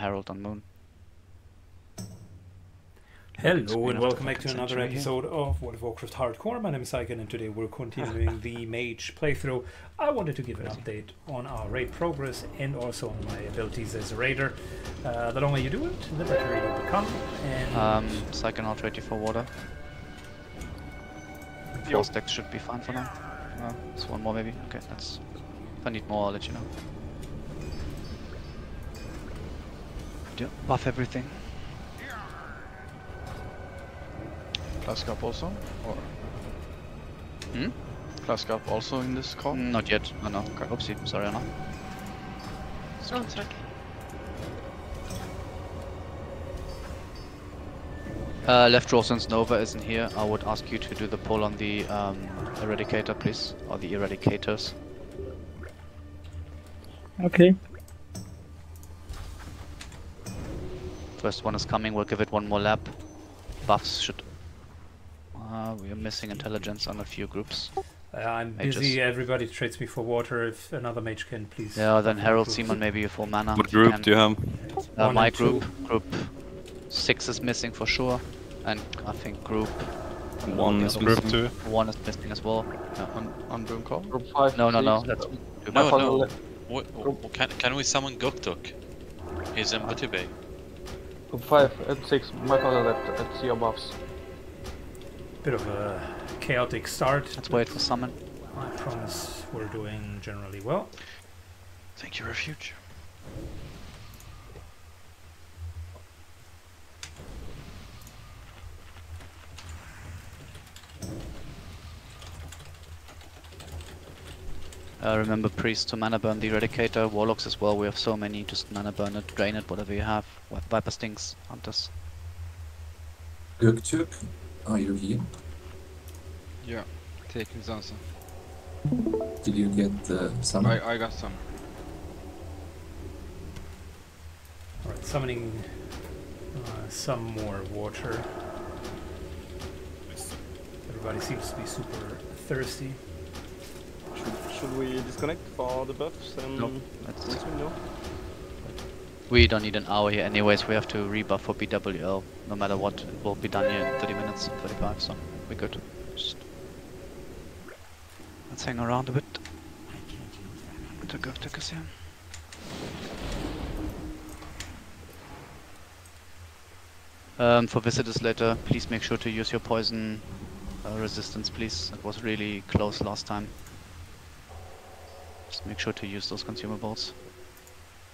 Herald on Moon. Hello and welcome back to another century here. episode of World of Warcraft Hardcore. My name is Syken and today we're continuing the mage playthrough. I wanted to give an update on our raid progress and also on my abilities as a raider. Uh, the longer you do it, the better you become. And Um, Psychic I'll trade you for water. Four stacks should be fine for now. No, it's one more maybe. Okay, that's. If I need more, I'll let you know. Yeah, buff everything. Flask up also? Or Hmm? flask up also in this call? Not yet. No, no. Okay. Oopsie. Sorry, Anna. Oh, it's okay. Uh, left row since Nova isn't here, I would ask you to do the pull on the um, Eradicator, please. Or the Eradicators. Okay. First one is coming, we'll give it one more lap. Buffs should... Uh, we are missing intelligence on a few groups. uh, I'm Mages. busy. Everybody trades me for water. If another mage can please. Yeah, then buff Herald groups. Simon maybe a full mana. What if you group can. do you have? Uh, my and two. group, group 6 is missing for sure. And I think group One is other group one- two. 1 is missing as well. Yeah. On, on Boom Call? Group 5. No, no, no, six. that's... No, no. left. Wh- wh- can, can we summon Göktürk? He's in Booty Bay. Group 5 and 6. My father left at sea buffs. Bit of a chaotic start. Let's wait for summon. I promise we're doing generally well. Thank you, Refuge. Uh, remember priest to mana burn the eradicator, warlocks as well, we have so many, just mana burn it, drain it, whatever you have. Vi- Viper stings, hunters. Göktürk, are you here? Yeah, taking Zanza. Did you get uh, some? I, I got some. Alright, summoning uh, some more water. Everybody seems to be super thirsty. Should, should we disconnect for the buffs and No, that's- no? We don't need an hour here anyways, we have to rebuff for BWL. No matter what, it will be done here in 30 minutes, 35, so we're good. Just... Let's hang around a bit. To go to Cassian. Um, for Viscidus later, please make sure to use your poison uh, resistance, please. It was really close last time. Just make sure to use those consumables.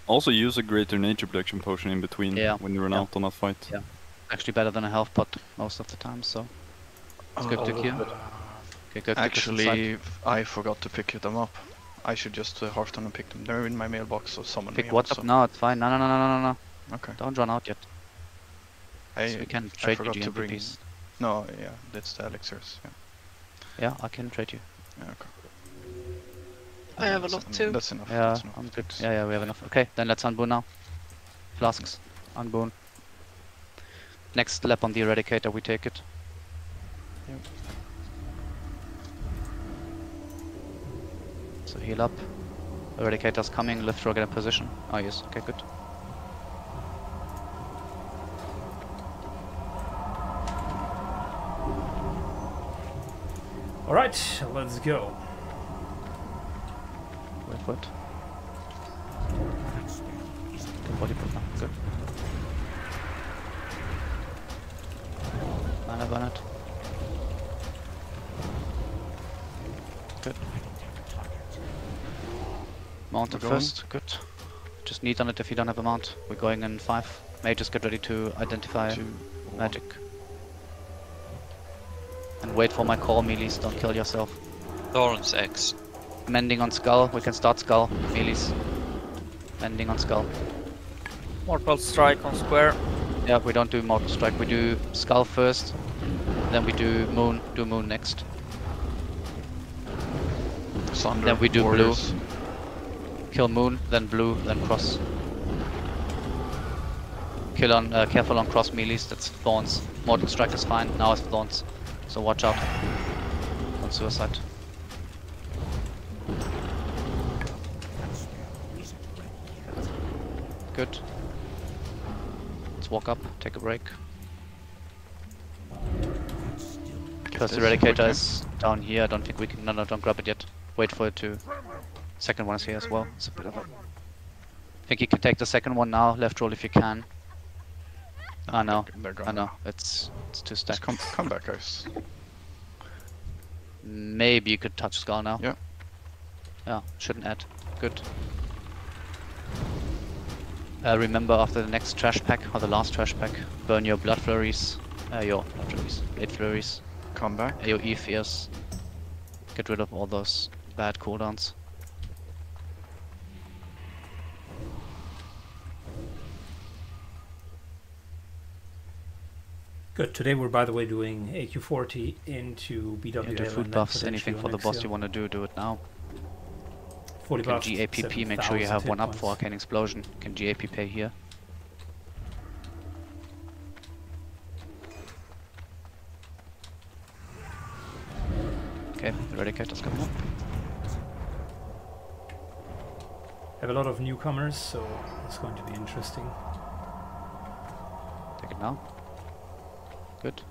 Also use a greater nature protection potion in between Yeah, when you run yeah. out on a fight. Yeah. Actually better than a health pot most of the time, so... Let's go Oh, to here. Okay, Actually, I forgot to pick them up. I should just uh, Hearthstone and pick them. They're in my mailbox, so summon Pick me what's also. up now, it's fine. No, no, no, no, no, no. Okay. Don't run out yet. I, So we can trade you forgot to bring... No, yeah, that's the elixirs. Yeah, Yeah, I can trade you. yeah okay. I have a lot en- too. That's enough. Yeah, that's enough. I'm good. Yeah, yeah, we have enough. Okay, then let's unboon now. Flasks, unboon. Next lap on the Eradicator, we take it. Yep. So heal up. Eradicator's coming, let's throw get a position. Oh yes, okay, good. Alright, let's go. Wait for. Good body put now, good. Mana burn it. Good. Mount We're it first, good. Just need on it if you don't have a mount. We're going in 5. Mages get ready to identify Two, magic. And wait for my call, melees, don't kill yourself. Thorns X. Mending on skull, we can start skull, melees. Mending on skull. Mortal strike on square. Yeah, we don't do mortal strike, we do skull first, then we do moon, do moon next. Sunder, Then we do blue. Kill moon, then blue, then cross. Kill on, uh, careful on cross melees, that's thorns. Mortal strike is fine, now it's thorns. So watch out on suicide. Good. Let's walk up, take a break. First this eradicator is down here. I don't think we can. No, no, don't grab it yet. Wait for it to. Second one is here as well. It's a bit of a. I think you can take the second one now. Left roll if you can. I know. I know. It's it's too stacked. come, come back, guys. Maybe you could touch skull now. Yeah. Yeah, shouldn't add. Good. Uh, remember after the next trash pack, or the last trash pack, burn your blade flurries. Uh, your blade flurries. Eight flurries. Come back. AoE fears. Get rid of all those bad cooldowns. Good. Today we're, by the way, doing AQ40 into BWL. Yeah, do and food then buffs, anything for the boss Exia. you want to do, do it now. 40 Can buffs, GAPP, make sure you have one up for points. Arcane Explosion. Can GAPP here. Okay, Eradicator's coming up. Have a lot of newcomers, so it's going to be interesting. Take it now. Good.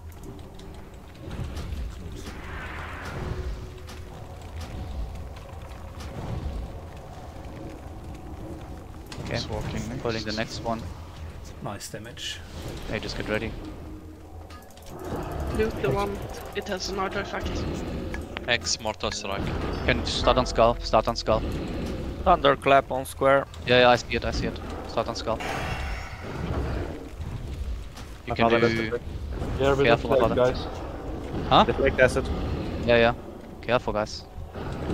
Okay, Just walking next. pulling the next one. Nice damage. Hey, just get ready. Loot the one. It has an artifact. X mortar strike. Can start on skull, start on skull. Thunderclap on square. Yeah, yeah, I see it, I see it. Start on skull. You My can do... Yeah, with Careful the flag, about guys. Huh? Deflect asset. Yeah, yeah. Careful, guys.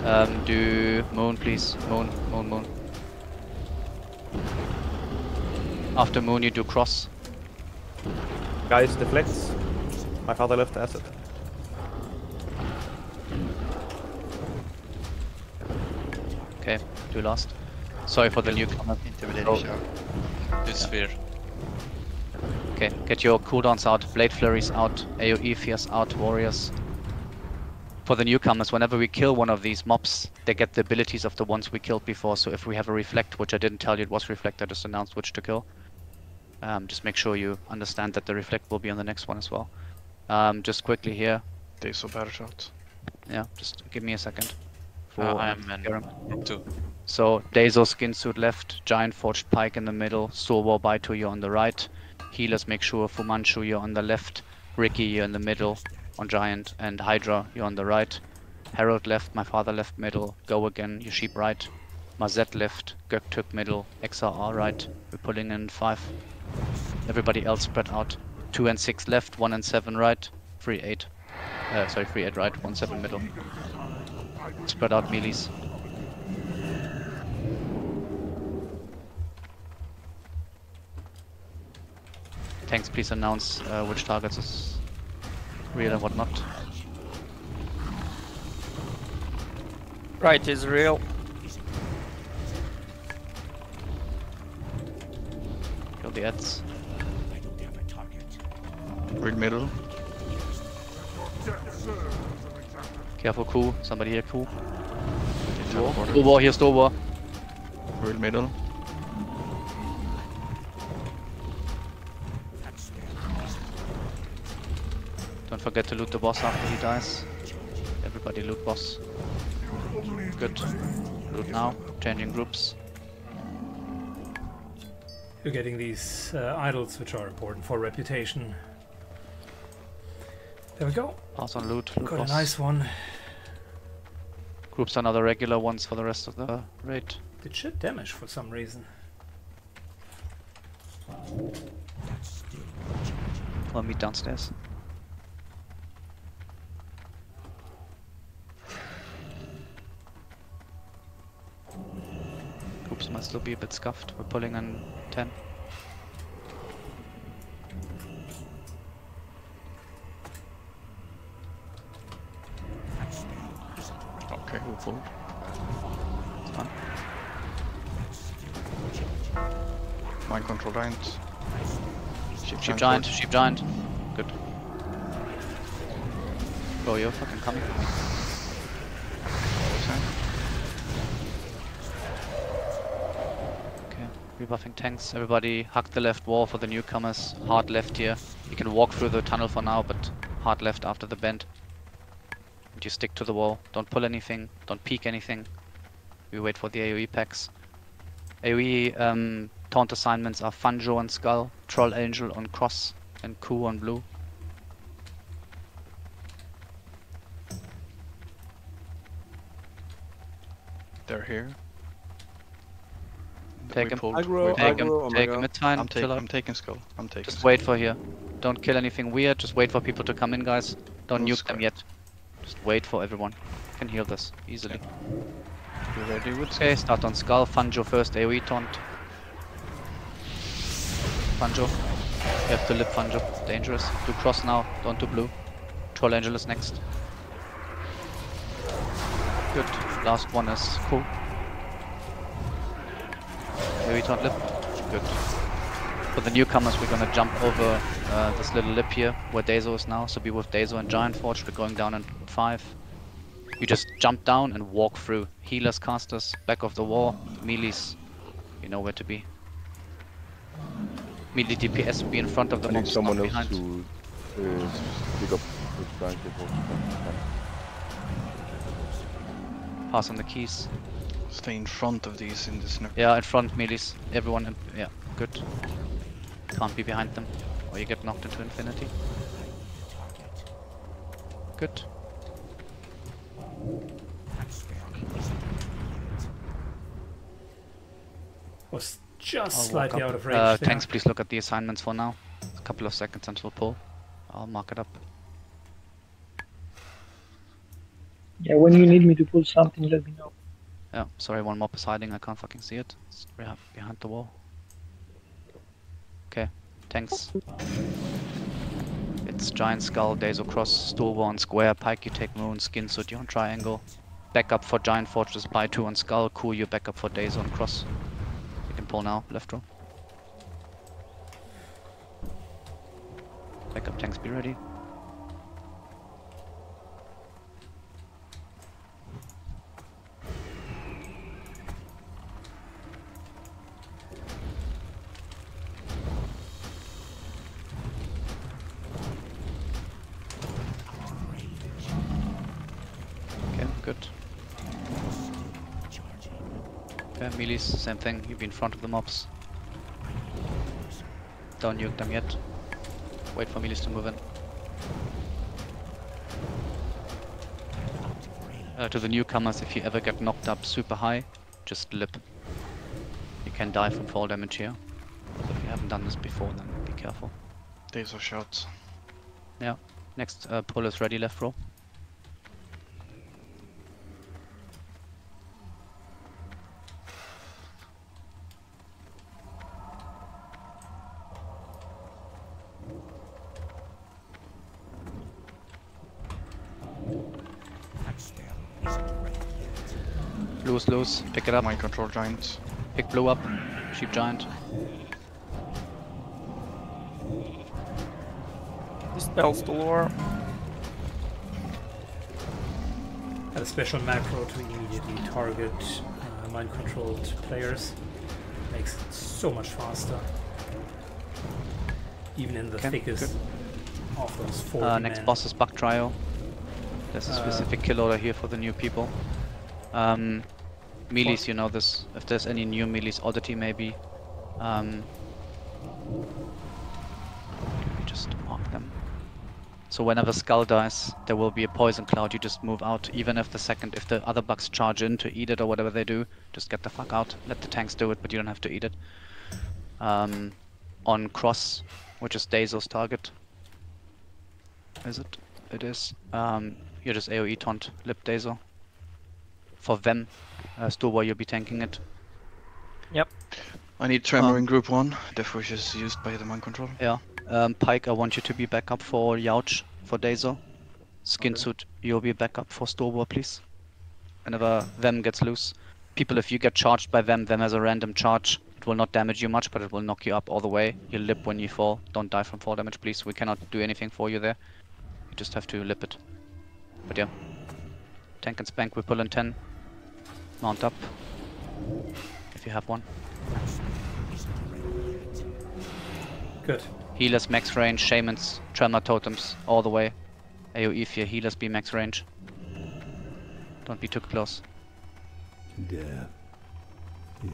Um, do moon, please. Moon, moon, moon. After moon, you do cross. Guys, deflects. My father left the asset. Okay, do last. Sorry for the newcomer. Intimidating Oh. show. Do sphere. Okay, get your cooldowns out, blade flurries out, AoE fears out, warriors. For the newcomers, whenever we kill one of these mobs, they get the abilities of the ones we killed before. So if we have a reflect, which I didn't tell you it was reflect, I just announced which to kill. Um, just make sure you understand that the reflect will be on the next one as well. Um, just quickly here, They so bad shot. yeah, just give me a second. For, Uh, I am in Garam. group 2. So Dazo skin suit left, giant forged pike in the middle, Sorwar Baito you're on the right, healers make sure Fu Manchu you're on the left, Ricky you're in the middle on giant, and Hydra you're on the right. Harold left, my father left middle, go again, your sheep right. Mazet left, Göktürk middle, XRR right. We're pulling in five. Everybody else spread out. Two and six left, one and seven right, three eight. Uh, sorry, three eight right, one seven middle. Spread out melees. Tanks, please announce uh, which targets is real and what not. Right is real. The ads. Real middle. Careful, Q. Somebody here, Q. Teleported. Store war, here, store war. Real middle. Don't forget to loot the boss after he dies. Everybody loot boss. Good. Loot now. Changing groups. You're getting these uh, idols, which are important for reputation. There we go. Pass on loot. loot Got a nice one. Groups the regular ones for the rest of the raid. Did shit damage for some reason. I'll meet downstairs. Groups might still be a bit scuffed. We're pulling in 10. Okay, we'll pull. It's fine. Mind control giant. Sheep, Sheep giant, sheep giant. Good. Go, you're fucking coming. Rebuffing tanks. Everybody hug the left wall for the newcomers. Hard left here. You can walk through the tunnel for now, but hard left after the bend. And you stick to the wall. Don't pull anything. Don't peek anything. We wait for the AoE packs. AoE um, taunt assignments are Funjo on Skull, Troll Angel on Cross, and Ku on Blue. They're here. Take We him. pulled- Aggro, Take pulled. him. aggro, Take omega. him. It's fine. I'm, Chill taking. out. I'm taking skull. I'm taking. Just skull. wait for here. Don't kill anything weird. Just wait for people to come in, guys. Don't oh, nuke them yet. Just wait for everyone. You can heal this easily. You ready with skull? Okay, start on Skull. Funjo first, AoE taunt. Funjo. You have to lip Funjo. Dangerous. Do cross now, don't do blue. Troll Angel is next. Good. Last one is cool. AoE taunt lip. Good. For the newcomers, we're gonna jump over uh, this little lip here, where Dazo is now. So be with Dazo and Giant Forge. We're going down in 5. You just jump down and walk through. Healers, casters, back of the wall, melees. You know where to be. Melee DPS be in front of the I mobs, someone else behind. to uh, pick up the. Pass on the keys. Stay in front of these in this nook. Yeah, in front melees. Everyone in, yeah, good. Can't be behind them, or you get knocked into infinity. Good. Was just I'll slightly out of range. Uh, tanks, please look at the assignments for now. A couple of seconds until pull. I'll mark it up. Yeah, when you need me to pull something, let me know. Yeah, sorry, one mob is hiding. I can't fucking see it. It's behind the wall. Okay, tanks. It's Giant Skull, Dazo Cross, Stova on Square, Pike you take Moon, Skin Suit you on Triangle. Backup for Giant Fortress, Buy 2 on Skull, Cool you backup for Dazo on Cross. You can pull now, left row. Backup tanks be ready. Okay, good. Okay, melees, same thing. You be in front of the mobs. Don't nuke them yet. Wait for melees to move in. Uh, to the newcomers, if you ever get knocked up super high, just lip. You can die from fall damage here. So if you haven't done this before, then be careful. These are shots. Yeah. Next uh, pull is ready, left row. Loose, loose. Pick it up. Mind control giants. Pick blue up. Sheep giant. Dispels the lore. Had a special macro to immediately target uh, mind-controlled players. Makes it so much faster. Even in the Okay, thickest of those 40 Uh, next men. boss is Bug Trio. There's a Uh, specific kill order here for the new people. Um, melees, you know this. If there's any new melees, Oddity maybe. Um, we just mark them. So whenever Skull dies, there will be a poison cloud. You just move out, even if the second, if the other bugs charge in to eat it or whatever they do, just get the fuck out. Let the tanks do it, but you don't have to eat it. Um, on cross, which is Dazo's target. Is it? It is. Um, you're just AoE taunt, lip Dazo. For them, uh, Sturwa, you'll be tanking it. Yep. I need tremor Um, in group one. Death wish is used by the mind control. Yeah. Um, Pike, I want you to be backup for Youch, for Dazo. Skin suit, you'll be backup for Sturwa, please. Whenever them gets loose. People, if you get charged by them, them has a random charge. It will not damage you much, but it will knock you up all the way. You lip when you fall. Don't die from fall damage, please. We cannot do anything for you there. You just have to lip it. But yeah. Tank and spank, we pull in 10. Mount up. If you have one. Good. Healers max range, shamans, tremor totems, all the way. AoE fear, healers be max range. Don't be too close. Death is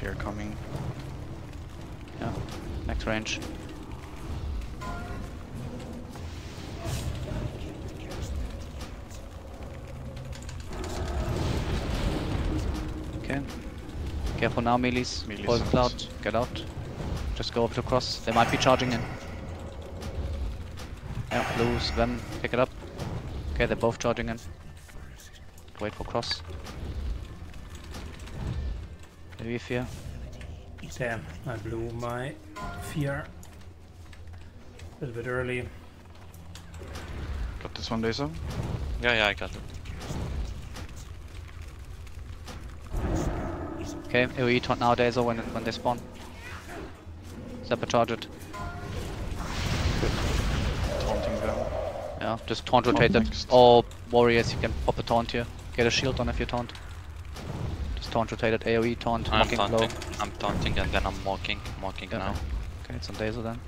Fear coming. Yeah, max range. Okay. Careful now, melees. Melees Poison and- cloud. Get out. Just go over to cross. They might be charging in. Yeah, blues, them. Pick it up. Okay, they're both charging in. Wait for cross. Maybe fear. Damn, I blew my fear a little bit early. Got this one, Dazo. Yeah, yeah, I got it. Okay, AoE taunt nowadays or when when they spawn. Supercharge it. Taunting them. Yeah, just taunt rotate them. next. All warriors, you can pop a taunt here. Get a shield on if you taunt. Just taunt rotate it. AoE taunt, I'm mocking blow. taunting. I'm taunting and then I'm mocking. Mocking Yeah. now. Okay, it's on Dazo then.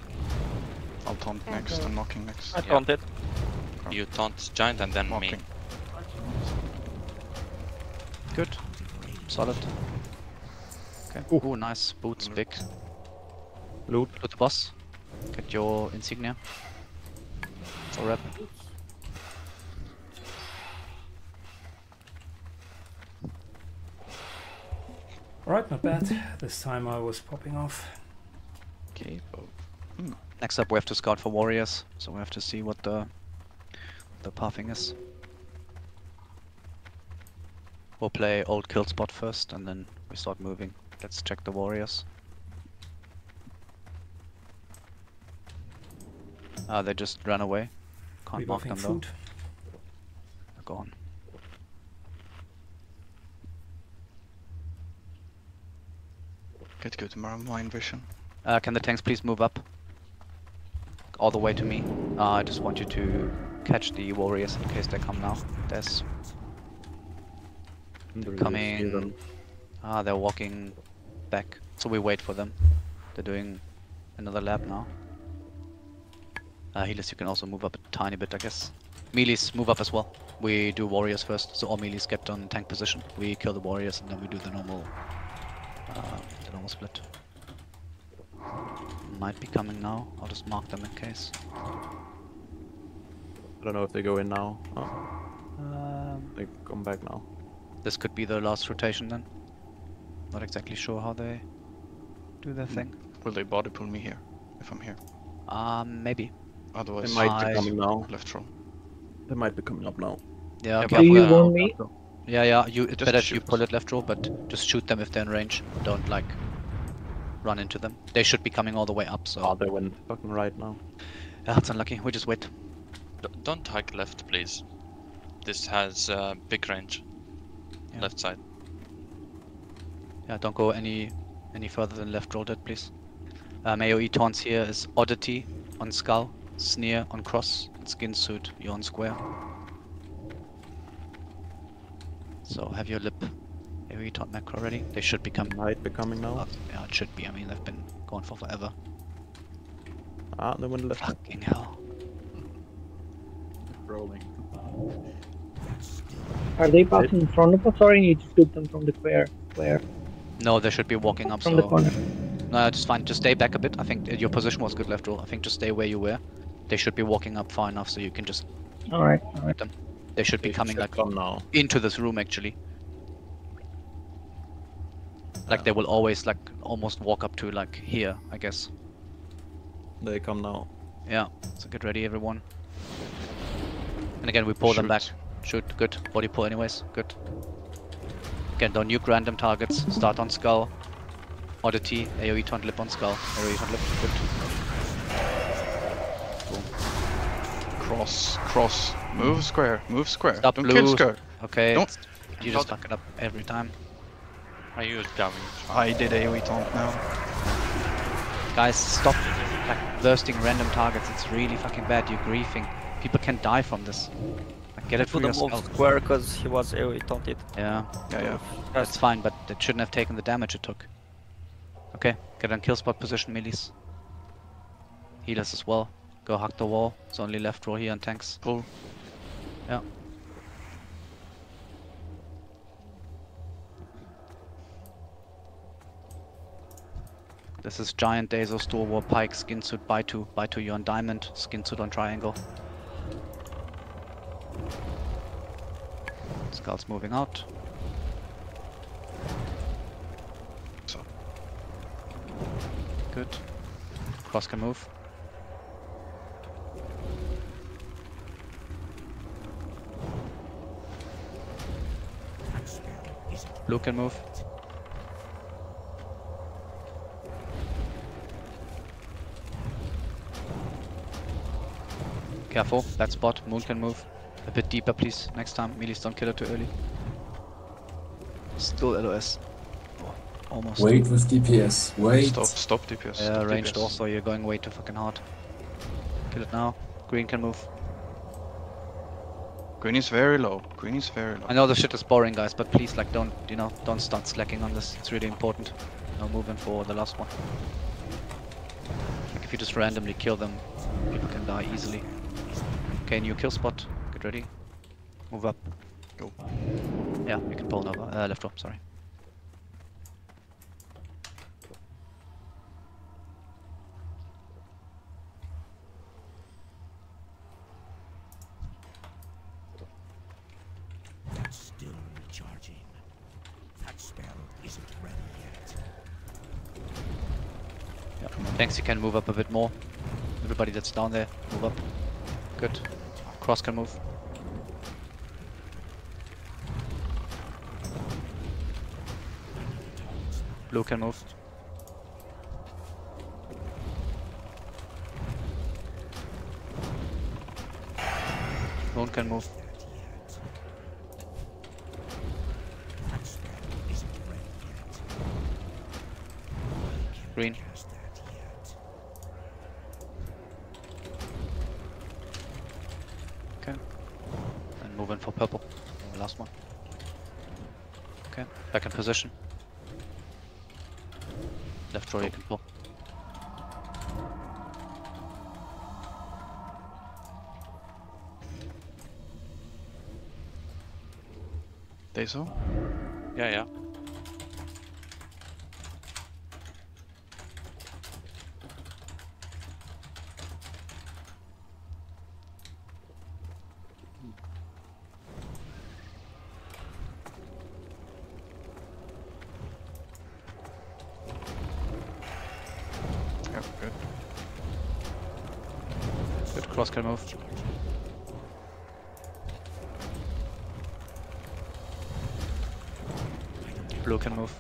I'll taunt next and mocking next. I Yeah. taunted. You taunt giant and then me. Mocking. Good. Solid. Okay. Ooh, nice. Boots, big. Loot. Loot the boss. Get your insignia. For rep. Alright, not bad. This time I was popping off. Okay. Oh. Hmm. Next up we have to scout for warriors, so we have to see what the the pathing is. We'll play old kill spot first and then we start moving. Let's check the warriors. Ah, they just ran away. Can't mark Rebuffing them though. food. They're gone. Get good tomorrow, mind vision. Uh, can the tanks please move up? All the way to me. Uh, I just want you to catch the warriors in case they come now. There's coming. Ah, they're walking back. So we wait for them. They're doing another lap now. Uh, healers, you can also move up a tiny bit, I guess. Melees, move up as well. We do warriors first, so all melees kept on tank position. We kill the warriors and then we do the normal, uh, the normal split. Might be coming now. I'll just mark them in case. I don't know if they go in now. Oh, Um, they come back now. this could be the last rotation then. Not exactly sure how they do their thing. Will they body pull me here? If I'm here. Um, maybe. Otherwise, They might I- be coming now. left roll. They might be coming up now. Yeah, Yeah, okay. Do you want me? Yeah, yeah. You it's Just better if you shoot. pull it left row, but just shoot them if they're in range. Don't like run into them. They should be coming all the way up. So Oh, they went fucking right now. yeah, it's unlucky. We just wait. D- don't hike left, please. This has uh, big range. Yeah. Left side. Yeah, don't go any any further than left row dead, please. Um, AOE taunts here is oddity on skull, sneer on cross, and skin suit. You're on square. So have your lip. AOE taunt macro ready. They should be coming. Might be coming now. Uh, yeah, it should be. I mean, they've been going for forever. Ah, they went left. Fucking hell. rolling. Are they passing in front of us or I need to shoot them from the square? Where? No, they should be walking up. From the so corner. no, just fine. Just stay back a bit. I think your position was good left row. I think just stay where you were. They should be walking up far enough so you can just Alright, alright. them. They should be coming should like come now. into this room actually. Like they will always like almost walk up to like here, I guess. They come now. Yeah. So get ready, everyone. And again, we pull them back. Shoot. Shoot. Good. Body pull, anyways. Good. Again, don't nuke random targets. Start on skull. Oddity. AoE taunt lip on skull. AoE taunt lip. Good. Boom. Cross, cross. Move square, move square. Stop Don't blue. kill square. Okay. Don't- You just fuck it up every time. Are you damage? I did AoE taunt now. Guys, stop like bursting random targets. It's really fucking bad. You're griefing. People can die from this. Get it through them off square because he was AoE taunted. Yeah, Yeah, yeah. that's fine, but it shouldn't have taken the damage it took. Okay, get on kill spot position, melees. Healers as well. Go hug the wall. It's only left row here and tanks. Pull. Yeah. This is Giant Dazo, Store War, Pike, Skin Suit, by 2, by 2 you're on Diamond, Skin Suit on Triangle. Skull's moving out. So. Good. Cross can move. Blue can move. Careful, that spot. Moon can move. A bit deeper, please. Next time, melees don't kill it too early. Still LOS. Oh, almost. Wait with DPS. Wait. Stop, stop DPS. Yeah, stop ranged DPS. also. You're going way too fucking hard. Kill it now. Green can move. Green is very low. Green is very low. I know the shit is boring, guys, but please, like, don't, you know, don't start slacking on this. It's really important. No movement for the last one. Like, if you just randomly kill them, people can die easily. Okay, new kill spot. Get ready. Move up. Go. Yeah, you can pull over. Uh, left row, sorry. That's still recharging. That spell isn't ready yet. Yeah. Thanks, you can move up a bit more. Everybody that's down there, move up. Good. Cross can move. Can move. Moon can move. Green. Okay. And move in for purple. Last one. Okay, back in position. Left row you can pull. Dazo? Yeah, yeah. Yep, good. Good cross can move. Blue can move.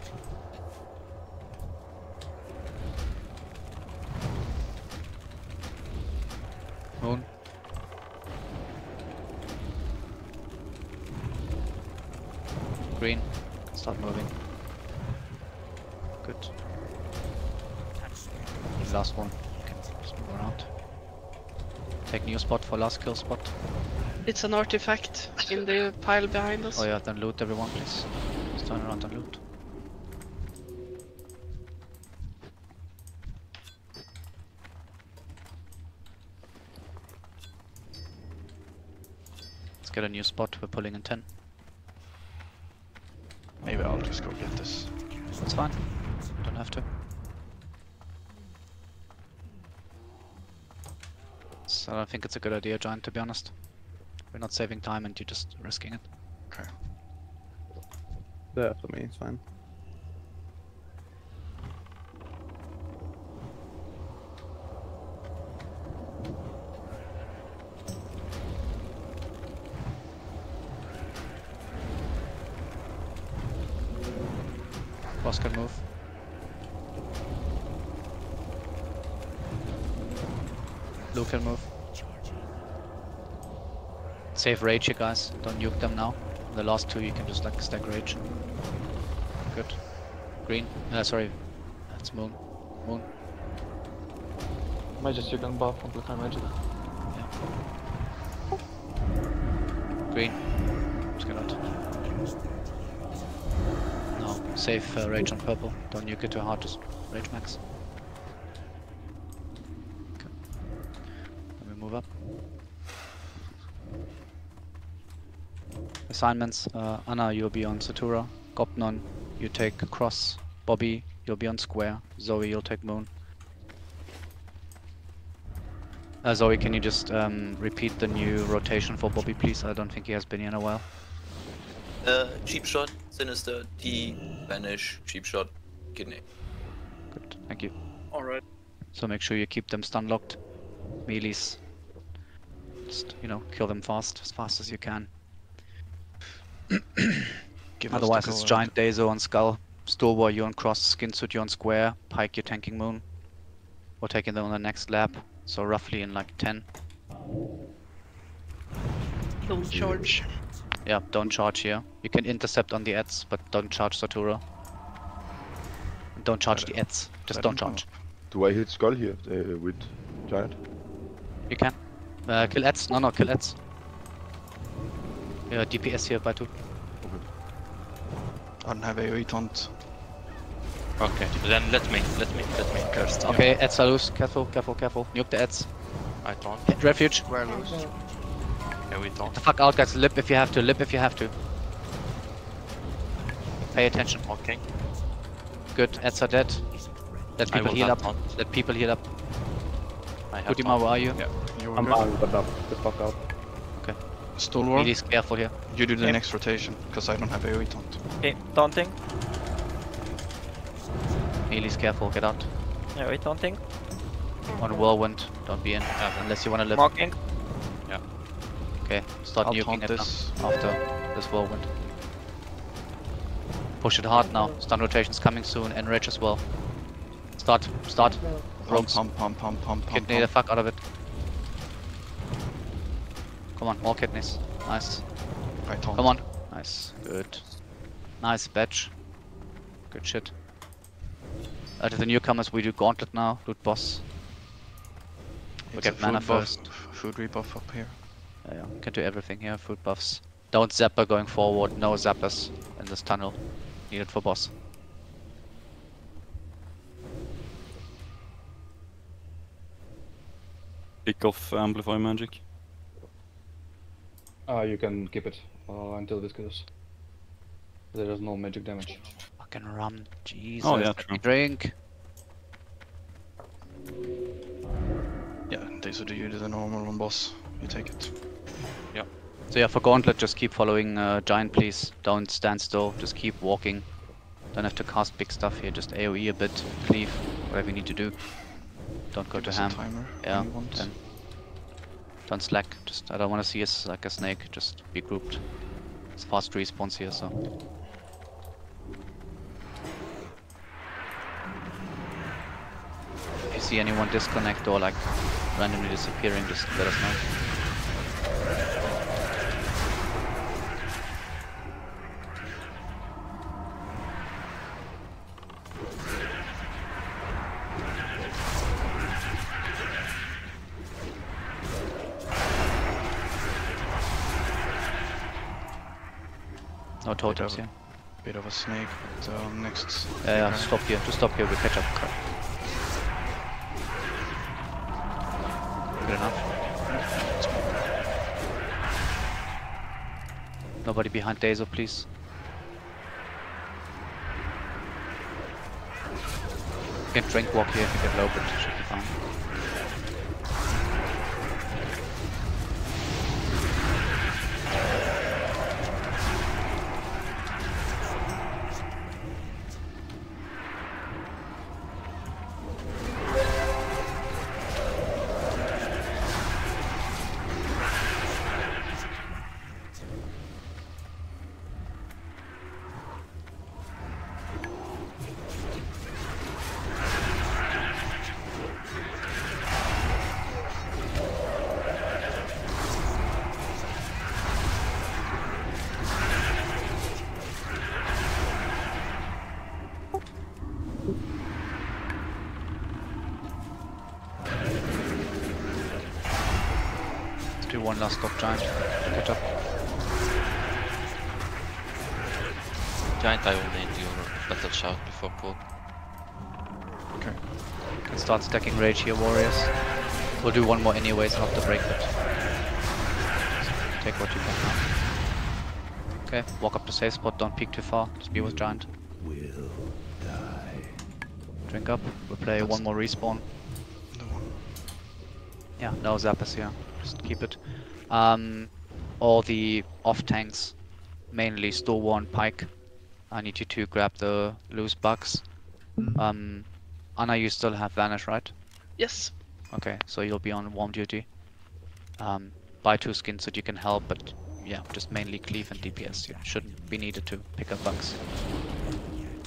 Moon. Green. Start moving. Good. That spell Last one. Okay, just move around. Take new spot for last kill spot. It's an artifact in the pile behind us. Oh yeah, then loot everyone please. Just turn around and loot. Let's get a new spot, we're pulling in 10. Think it's a good idea, Giant, to be honest. We're not saving time and you're just risking it. Okay. There for me, it's fine. Boss can move. Blue can move. Save rage here guys, don't nuke them now. The last two you can just like stack rage. Good. Green, uh, sorry, that's moon. Moon, Mages you can buff on amplify magic. green. Just get out. No, Save uh, rage on purple. Don't nuke it too hard. Just rage max. Okay. Let me move up. Assignments. Uh, Anna, you'll be on Sartura. Gopnon, you take cross. Bobby, you'll be on square. Zoe, you'll take moon. Uh, Zoe, can you just um, repeat the new rotation for Bobby, please? I don't think he has been here in a while. Uh, cheap shot, sinister, T, vanish, cheap shot, kidney. Good, thank you. Alright. So make sure you keep them stun locked. Melees. Just, you know, kill them fast, as fast as you can. Give Otherwise, it's ahead. Giant Dazo on Skull, Storwar you on Cross, Skin Suit you on Square, Pike you tanking Moon. We're taking them on the next lap, so roughly in like 10. Don't charge. Yeah, don't charge here. You can intercept on the ads, but don't charge Sartura. Don't charge the ads, just don't him come charge. Do I hit skull here uh, with giant? You can. Uh, kill ads, no no, kill ads. Äh, yeah, DPS here by two. I don't have AoE taunt. Okay, then let me, let me, let me first. Okay, ads are loose, careful, careful, careful. Nuke the ads. I taunt. Hit refuge. Square loose. Yeah, we taunt. The fuck out guys, lip if you have to, lip if you have to. Pay attention. Okay. Good, ads are dead. Let people heal up. taunt. Let people heal up. I have Kudima, where are you? Yeah. You I'm were on, but up. The fuck out. Okay. Stalwart, Really careful here. you do the Yep. next rotation, because I don't have AoE taunt. Okay, taunting. Meelee's careful, get out. Yeah, wait, taunting. On whirlwind, don't be in, uh, unless you wanna live. Marking. Yeah. Okay, start I'll nuking this. now, after this whirlwind. Push it hard now, stun rotation's coming soon, enrage as well. Start, start. Pump, Rogues, pump, pump, pump, pump, pump, kidney the fuck out of it. Come on, more kidneys. Nice. I taunt. Come on. Nice. Good. Nice batch. Good shit. Uh, to the newcomers, we do gauntlet now. Loot boss. We It's get mana food buff, first. food rebuff up here. Yeah, yeah. Can do everything here. Food buffs. Don't zapper going forward. No zappers in this tunnel. Needed for boss. Pick off amplify magic. Uh, you can keep it uh, until this goes. There is no magic damage. Fucking rum. Jesus. Oh, yeah, true. drink. Yeah, they so do you do the normal one boss. You take it. Yeah. So yeah, for gauntlet, just keep following uh, giant, please. Don't stand still. Just keep walking. Don't have to cast big stuff here. Just AOE a bit, cleave, whatever you need to do. Don't go Give to us ham. timer Yeah. when you want. Then don't slack. Just I don't want to see us like a snake. Just be grouped. It's fast response here, so. If you see anyone disconnect or like randomly disappearing, just let us know. No totems of- here. Bit of a snake, but uh, next. Yeah, yeah, Okay. stop here. Just stop here. We catch up. Good enough. Nobody behind Dazo, please. You can drink walk here if you get low, but it should be here, warriors. We'll do one more anyways after break, but take what you can. Okay, walk up to safe spot, don't peek too far, just be with giant. Will die. Drink up, we'll play one more respawn. Yeah, no zappers here, just keep it. Um, all the off tanks, mainly Store and Pike. I need you to grab the loose bugs. Um, Anna, you still have Vanish, right? Yes. Okay, so you'll be on warm duty. Um, buy two skins so you can help, but yeah, just mainly cleave and DPS. You shouldn't be needed to pick up bugs.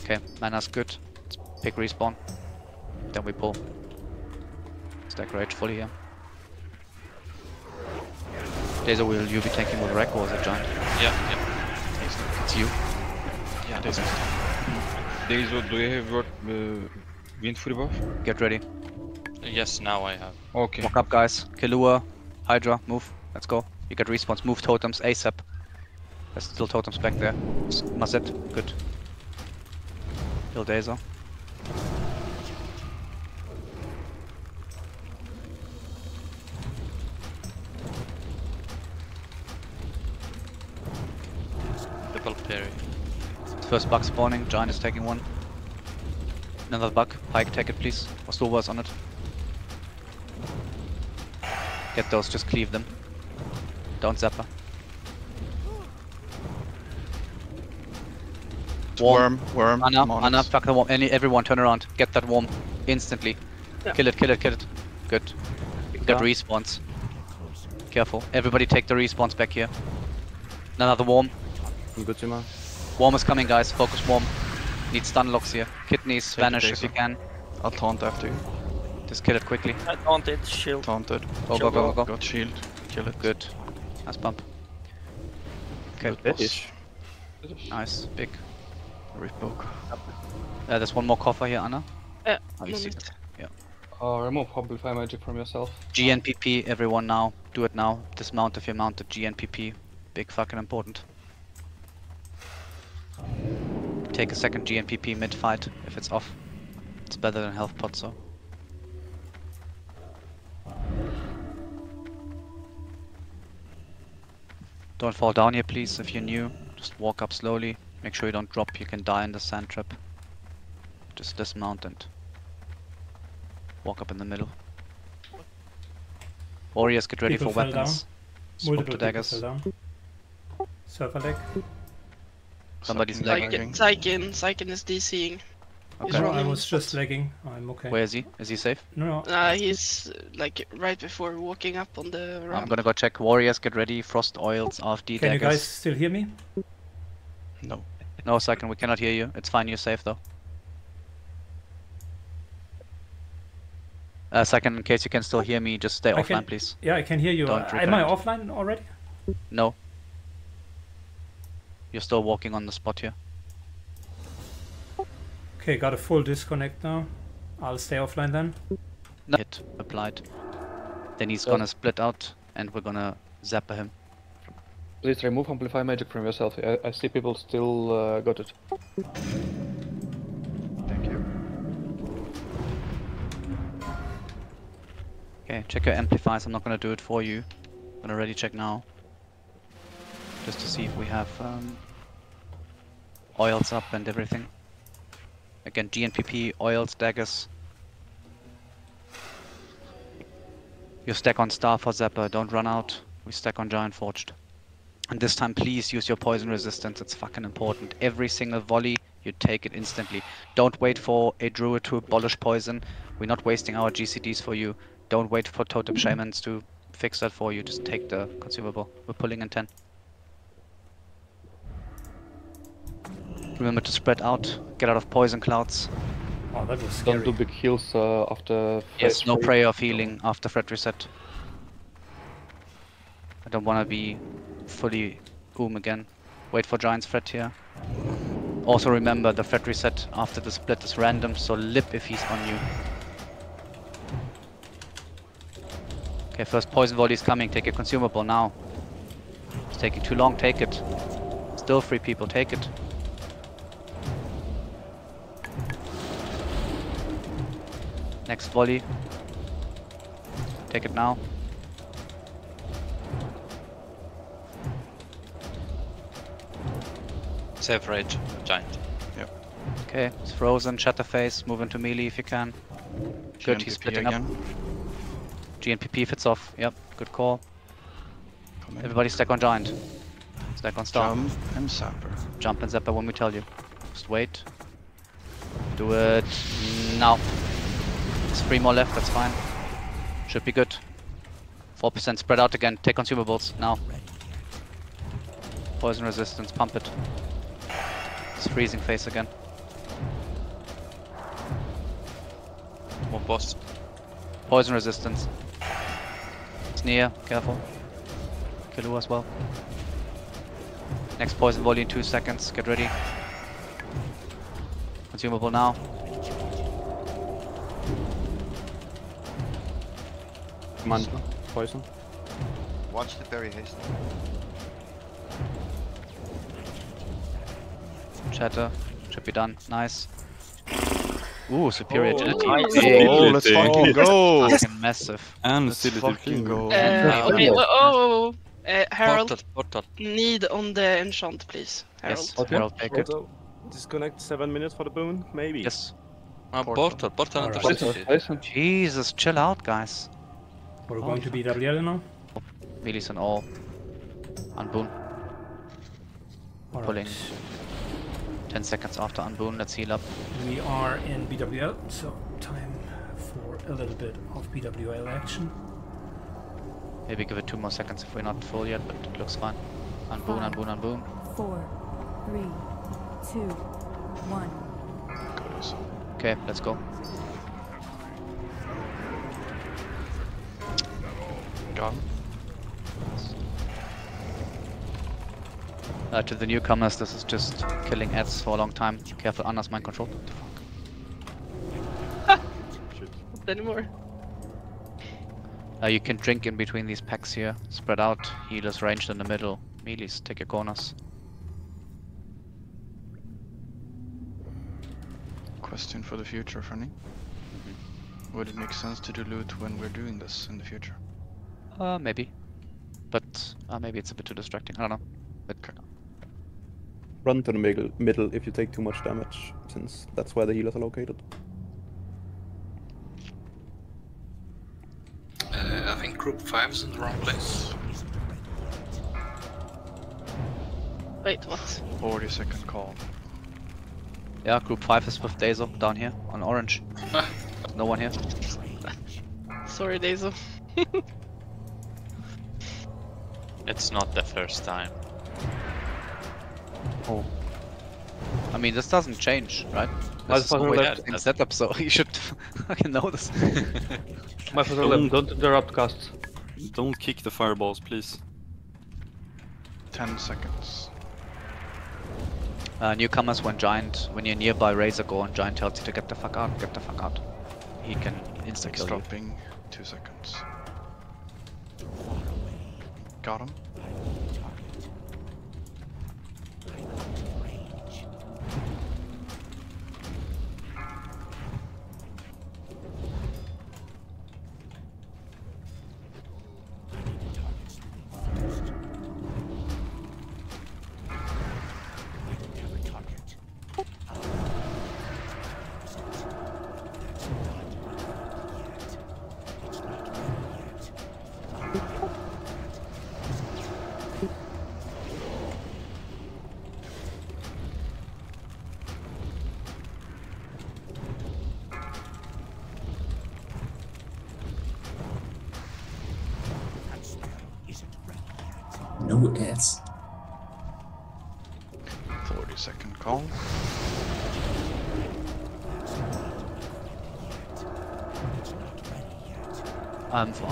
Okay, mana's good. Let's pick respawn. Then we pull. Stack rage fully here. Laser, will you be taking with Wreck or is it Giant? Yeah, yeah. It's you. Yeah, Daisy. Daisy, do you have your uh, Windfury buff? Get ready. Yes, now I have. Okay. Walk up, guys. Killua, Hydra, move. Let's go. You get respawns. Move totems ASAP. There's still totems back there. S- Mazet, good. Kill Dazer. Double parry. First bug spawning. Giant is taking one. Another bug. Pike, take it, please. Ostova on it. Get those, just cleave them. Don't zapper. Worm, worm, Anna, Monix. Anna, fuck the worm. Any, everyone turn around. Get that worm instantly. Yeah. Kill it, kill it, kill it. Good. Got down. respawns. Careful. Everybody take the respawns back here. Another worm. I'm good, Zima. Worm is coming, guys. Focus worm. Need stun locks here. Kidneys, Take vanish if you can. I'll taunt after you. Just kill it quickly. I taunted, shield. Taunted. Go, go, go, go, go. Got shield. Kill it. Good. Nice bump. Okay, Good That boss. is. nice. Big. Repoke. Uh, there's one more coffer here, Anna. Yeah, Oh, you see moment. it. Yeah. Uh, remove Amplify Magic from yourself. GNPP, everyone now. Do it now. Dismount if you're mounted. GNPP. Big fucking important. Take a second GNPP mid-fight if it's off. It's better than health pot, so. Don't fall down here, please, if you're new. Just walk up slowly. Make sure you don't drop. You can die in the sand trap. Just dismount and walk up in the middle. Warriors, get ready People for weapons. Swap Multiple to daggers. fell down. Surfer deck. Somebody's Sucking lagging. Lagging. Syken, Syken is DCing. He's Okay. No, I was just lagging. I'm okay. Where is he? Is he safe? No, no. Uh, he's like right before walking up on the I'm gonna go check. Warriors, get ready. Frost oils, AFD Can you guys still hear me? No. No, second, we cannot hear you. It's fine, you're safe though. Uh, second, in case you can still hear me, just stay I offline, can- please. Yeah, I can hear you. Don't Uh, Am I offline already? No. You're still walking on the spot here. Okay, got a full disconnect now. I'll stay offline then. No. Hit applied. Then he's Yeah. gonna split out, and we're gonna zap him. Please remove Amplify Magic from yourself. I, I see people still uh, got it. Thank you. Okay, check your amplifiers. I'm not gonna do it for you. I'm gonna ready check now. Just to see if we have um, oils up and everything. Again, GNPP, oils, daggers. You stack on Star for Zapper, don't run out. We stack on Giant Forged. And this time, please use your poison resistance, it's fucking important. Every single volley, you take it instantly. Don't wait for a druid to abolish poison. We're not wasting our GCDs for you. Don't wait for totem shamans to fix that for you. Just take the consumable. We're pulling in 10. Remember to spread out. Get out of poison clouds. Oh, that was Don't do big heals uh, after. Yes, no prayer of healing after threat reset. I don't wanna be fully boom again. Wait for Giant's threat here. Also remember the threat reset after the split is random, so lip if he's on you. Okay, first poison volley is coming. Take a consumable now. It's taking too long. Take it. Still free people. Take it. Next volley. Take it now. Save rage, giant. Yep. Okay, it's frozen. Shatterface. Move into melee if you can. Good, he's GNPP splitting again. up. GNPP fits off. Yep, good call. Come in. Everybody stack on giant. Stack on star. Jump and zapper. Jump and zapper when we tell you. Just wait. Do it now. There's three more left, that's fine. Should be good. 4% spread out again. Take consumables now. Poison resistance, pump it. It's freezing face again. One boss. Poison resistance. It's near, careful. Killua as well. Next poison volley in two seconds, get ready. Consumable now. Mantle. Poison. Watch the berry haste. Chatter. Should be done. Nice. Ooh, superior Oh, agility. nice. Oh, let's fucking go! Fucking massive. And Let's still fucking go. Uh, okay, well, oh, uh, Harold, Portal, portal. need on the enchant, please. Harold. Yes, Okay. Harold, take it. Disconnect seven minutes for the boon, maybe. Yes. Ah, Portal. portal, portal Alright. under Poison, Jesus, chill out, guys. We're going to BWL now. Melees and all. Unboon. All Pulling. 10 seconds after unboon, let's heal up. We are in BWL, so time for a little bit of BWL action. Maybe give it two more seconds if we're not full yet, but it looks fine. Unboon, Five. unboon, unboon. Four, three, two, one. Okay, let's go. Gone. Uh, to the newcomers, this is just killing ads for a long time. Careful, Anna's mind control. What the fuck? Not anymore. Uh, you can drink in between these packs here. Spread out. Healers ranged in the middle. Melees, take your corners. Question for the future, Franny. Would it make sense to do loot when we're doing this in the future? Uh, maybe. But uh, maybe it's a bit too distracting. I don't know. But Run to the middle, middle if you take too much damage, since that's where the healers are located. Uh, I think group 5 is in the wrong place. Wait, what? 40 second call. yeah, group 5 is with Dazo down here on orange. no one here. Sorry, Dazo. It's not the first time. Oh. I mean, this doesn't change, right? My This is father always left. same setup, so you should fucking know this. My first level, don't interrupt cast. Don't kick the fireballs, please. 10 seconds. Uh, newcomers, when Giant, when you're nearby Razorgore and Giant tells you to get the fuck out, get the fuck out. He can insta It's kill you. dropping. 2 seconds. Got him.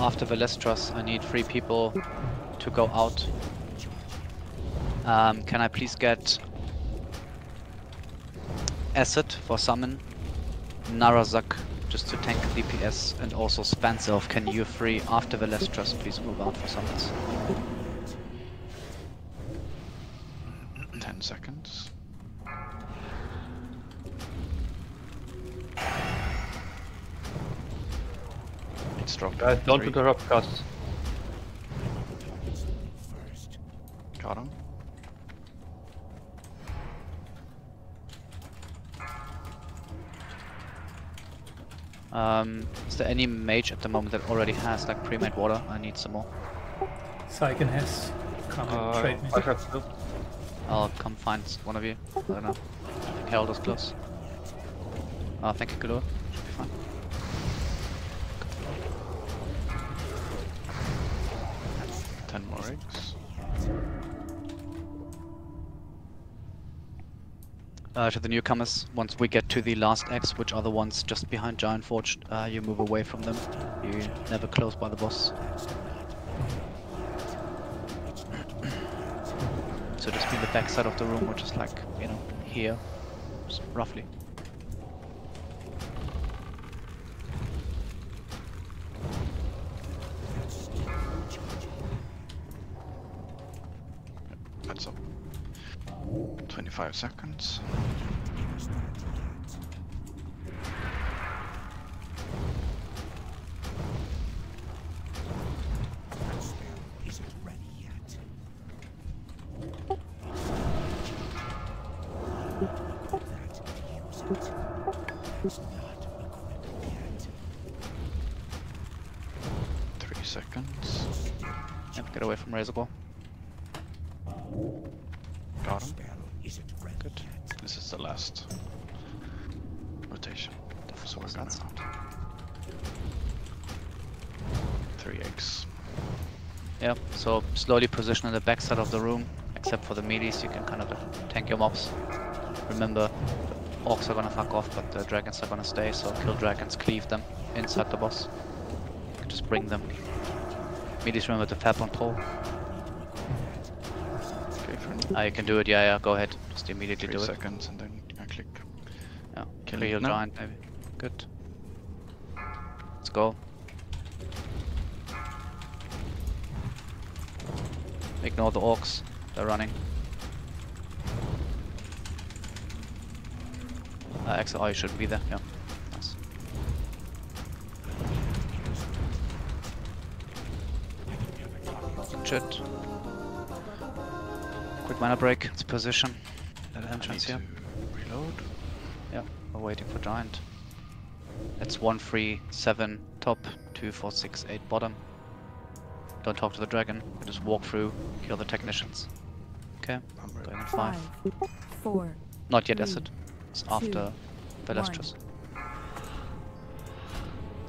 After Vaelastrasz, I need three people to go out. Um, can I please get Acid for summon, Narazak just to tank DPS, and also Spanself. Can you free after Vaelastrasz please move out for summons? Guys, don't Three. interrupt casts. Got him. Um, is there any mage at the moment that already has like pre-made water? I need some more. Syken has come and Uh, trade me. I have to. I'll come find one of you. I don't know. I think Herald is close. Oh, thank you, Galore. Should be Uh, to the newcomers, once we get to the last X, which are the ones just behind Giant Forge, uh, you move away from them. You never close by the boss. so just be in the back side of the room, which is like, you know, here, roughly. That's up. 25 seconds. Rotation. So we're gonna three eggs. Yep, so slowly position in the back side of the room, except for the melees, you can kind of tank your mobs. Remember, the orcs are gonna fuck off, but the dragons are gonna stay, so kill dragons, cleave them inside the boss. You can just bring them. Melees remember to fab on pole. Okay, Ah, you can do it, yeah, yeah, go ahead. Just immediately three do it. seconds and then I click. Yeah, Kill your now. giant, maybe. Good. Let's go. Ignore the orcs, they're running. Uh, actually, oh, you shouldn't be there, yeah. Nice. Shit. Quick mana break, it's position. That entrance here. reload. Yeah, we're waiting for giant. It's one free seven top, two four six eight bottom. Don't talk to the dragon. We just walk through, kill the technicians. Okay, I'm going in Five, five. four, Not yet three, acid. It's after Vaelastrasz.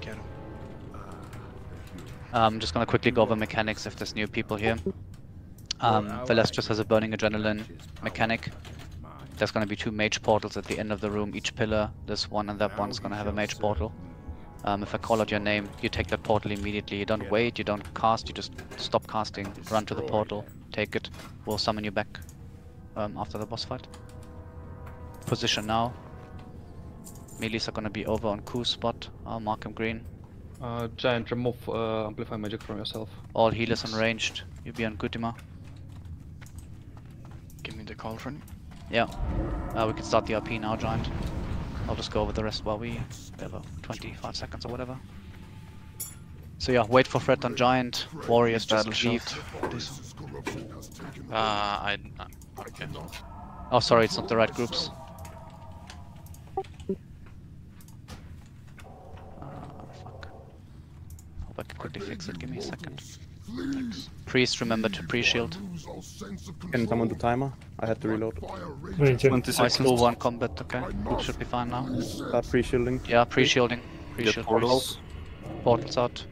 Get him. I'm just gonna quickly go over mechanics if there's new people here. Um, Vaelastrasz has a burning adrenaline mechanic. There's gonna be two mage portals at the end of the room. Each pillar, this one and that one's gonna have a mage portal. Um, if I call out your name, you take that portal immediately. You don't wait, you don't cast, you just stop casting, run to the portal, take it. We'll summon you back um, after the boss fight. Position now. Melees are gonna be over on Ku's spot. I'll mark him green. Uh, Giant, remove uh, Amplify Magic from yourself. All healers unranged. You be on Gutima. Give me the cauldron. Yeah. Uh, we can start the RP now, Giant. I'll just go over the rest while we have a 25 seconds or whatever. So yeah, wait for threat on Giant. Warriors just Battle cleave. Uh, I. Uh, okay. Oh, sorry, it's not the right groups. Uh, fuck. Hope I can quickly fix it. Give me a second. Priest, remember to pre-shield. Can someone do timer? I had to reload. Twenty it's still one combat, okay. Should be fine now. Uh, pre-shielding. Yeah, pre-shielding. Pre-shield portals. Portals out.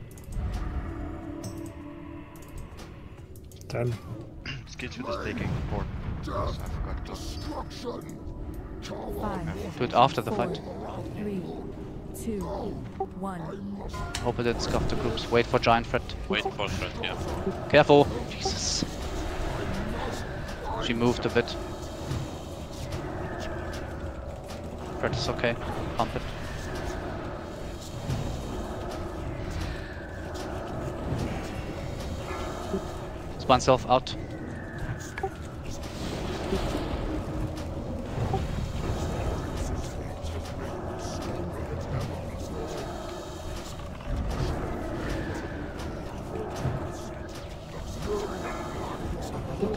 Ten. Skid with the staking port. I forgot to five, Do it after the four, fight. three, two, one. Hope it didn't scuff the groups. Wait for giant threat. Wait for threat, yeah. Careful! Jesus. She moved a bit. Threat is okay. Pump it. Spawn self out.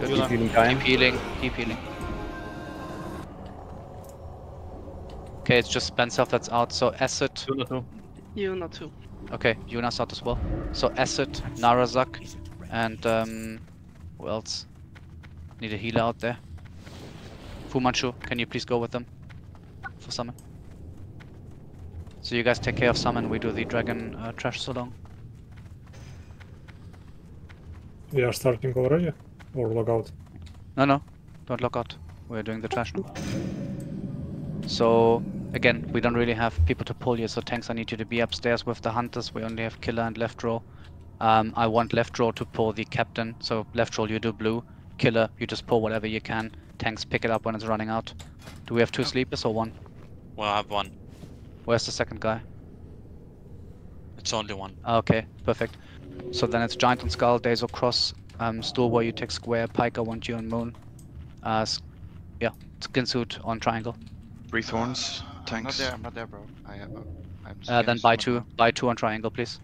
Good. Keep healing Giant. Keep healing. Keep healing. Okay, it's just Spencer that's out. So Acid. Yuna too. Okay, Yuna's out as well. So Acid, Narazak, and um, who else? Need a healer out there. Fu Manchu, can you please go with them for summon? So you guys take care of summon. We do the dragon uh, trash so long. We are starting already? Or log out? No, no, don't log out. We're doing the trash now. So again, we don't really have people to pull you. So tanks, I need you to be upstairs with the hunters. We only have killer and left row. Um, I want left row to pull the captain. So left row, you do blue. Killer, you just pull whatever you can. Tanks pick it up when it's running out. Do we have two sleepers or one? Well, I have one. Where's the second guy? It's only one. Ah, Okay, perfect. So then it's Giant and Skull, Days of Cross, um, Store you take Square, Pike I want you on Moon. Uh, yeah, Skin Suit on Triangle. Three thorns, Not tanks. there, I'm not there, bro. I have. I'm Uh, then buy two, buy two on Triangle, please.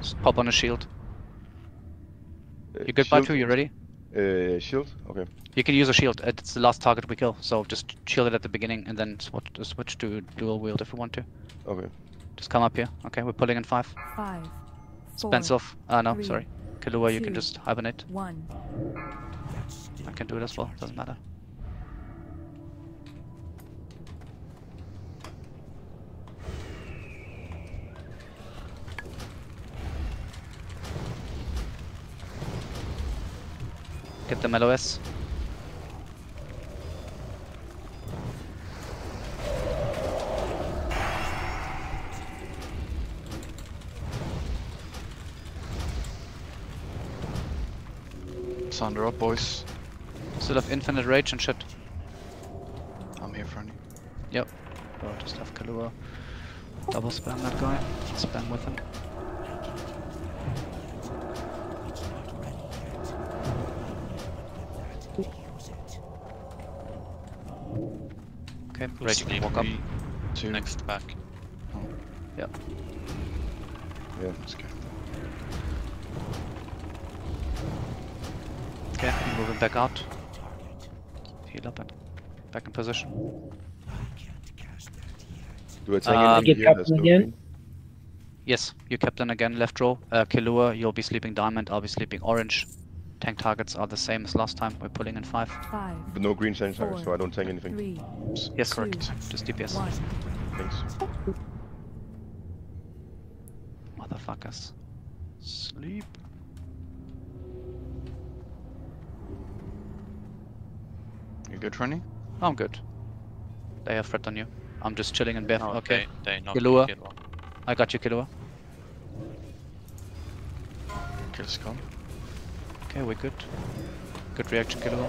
Just pop on a shield. You good, buy two? You ready? Uh, shield? Okay. You can use a shield. It's the last target we kill, so just shield it at the beginning and then switch, switch to dual wield if you want to. Okay. Just come up here. Okay, we're pulling in five. Five. Spence four, off. Ah, no, three, sorry. Kalua, you can just hibernate. One. I can do it as well, doesn't matter. Get them LOS. Sunder up, boys. Still have infinite rage and shit. I'm here, Franny. Yep. Oh, just have Kalua. Double spam that guy. Spam with him. Okay, Who's ready to walk up. sleepy? Two. Next back. Oh. Yep. Yeah. I'm scared. Moving back out. Heal up and back in position. Do I take Uh, anything here? That's no? Yes, you captain again, left row. Uh, Killua, you'll be sleeping diamond, I'll be sleeping orange. Tank targets are the same as last time, we're pulling in five. Five. But no green sensor, Four, so I don't take anything. Three. Yes, Two, correct. Just DPS. One. Thanks. Motherfuckers. Sleep. You good, Franny? I'm good. They have threat on you. I'm just chilling in bed. No, okay. they- they knocked Killua. Killua. I got you, Killua. Kill Skull. Okay, we're good. Good reaction, Killua.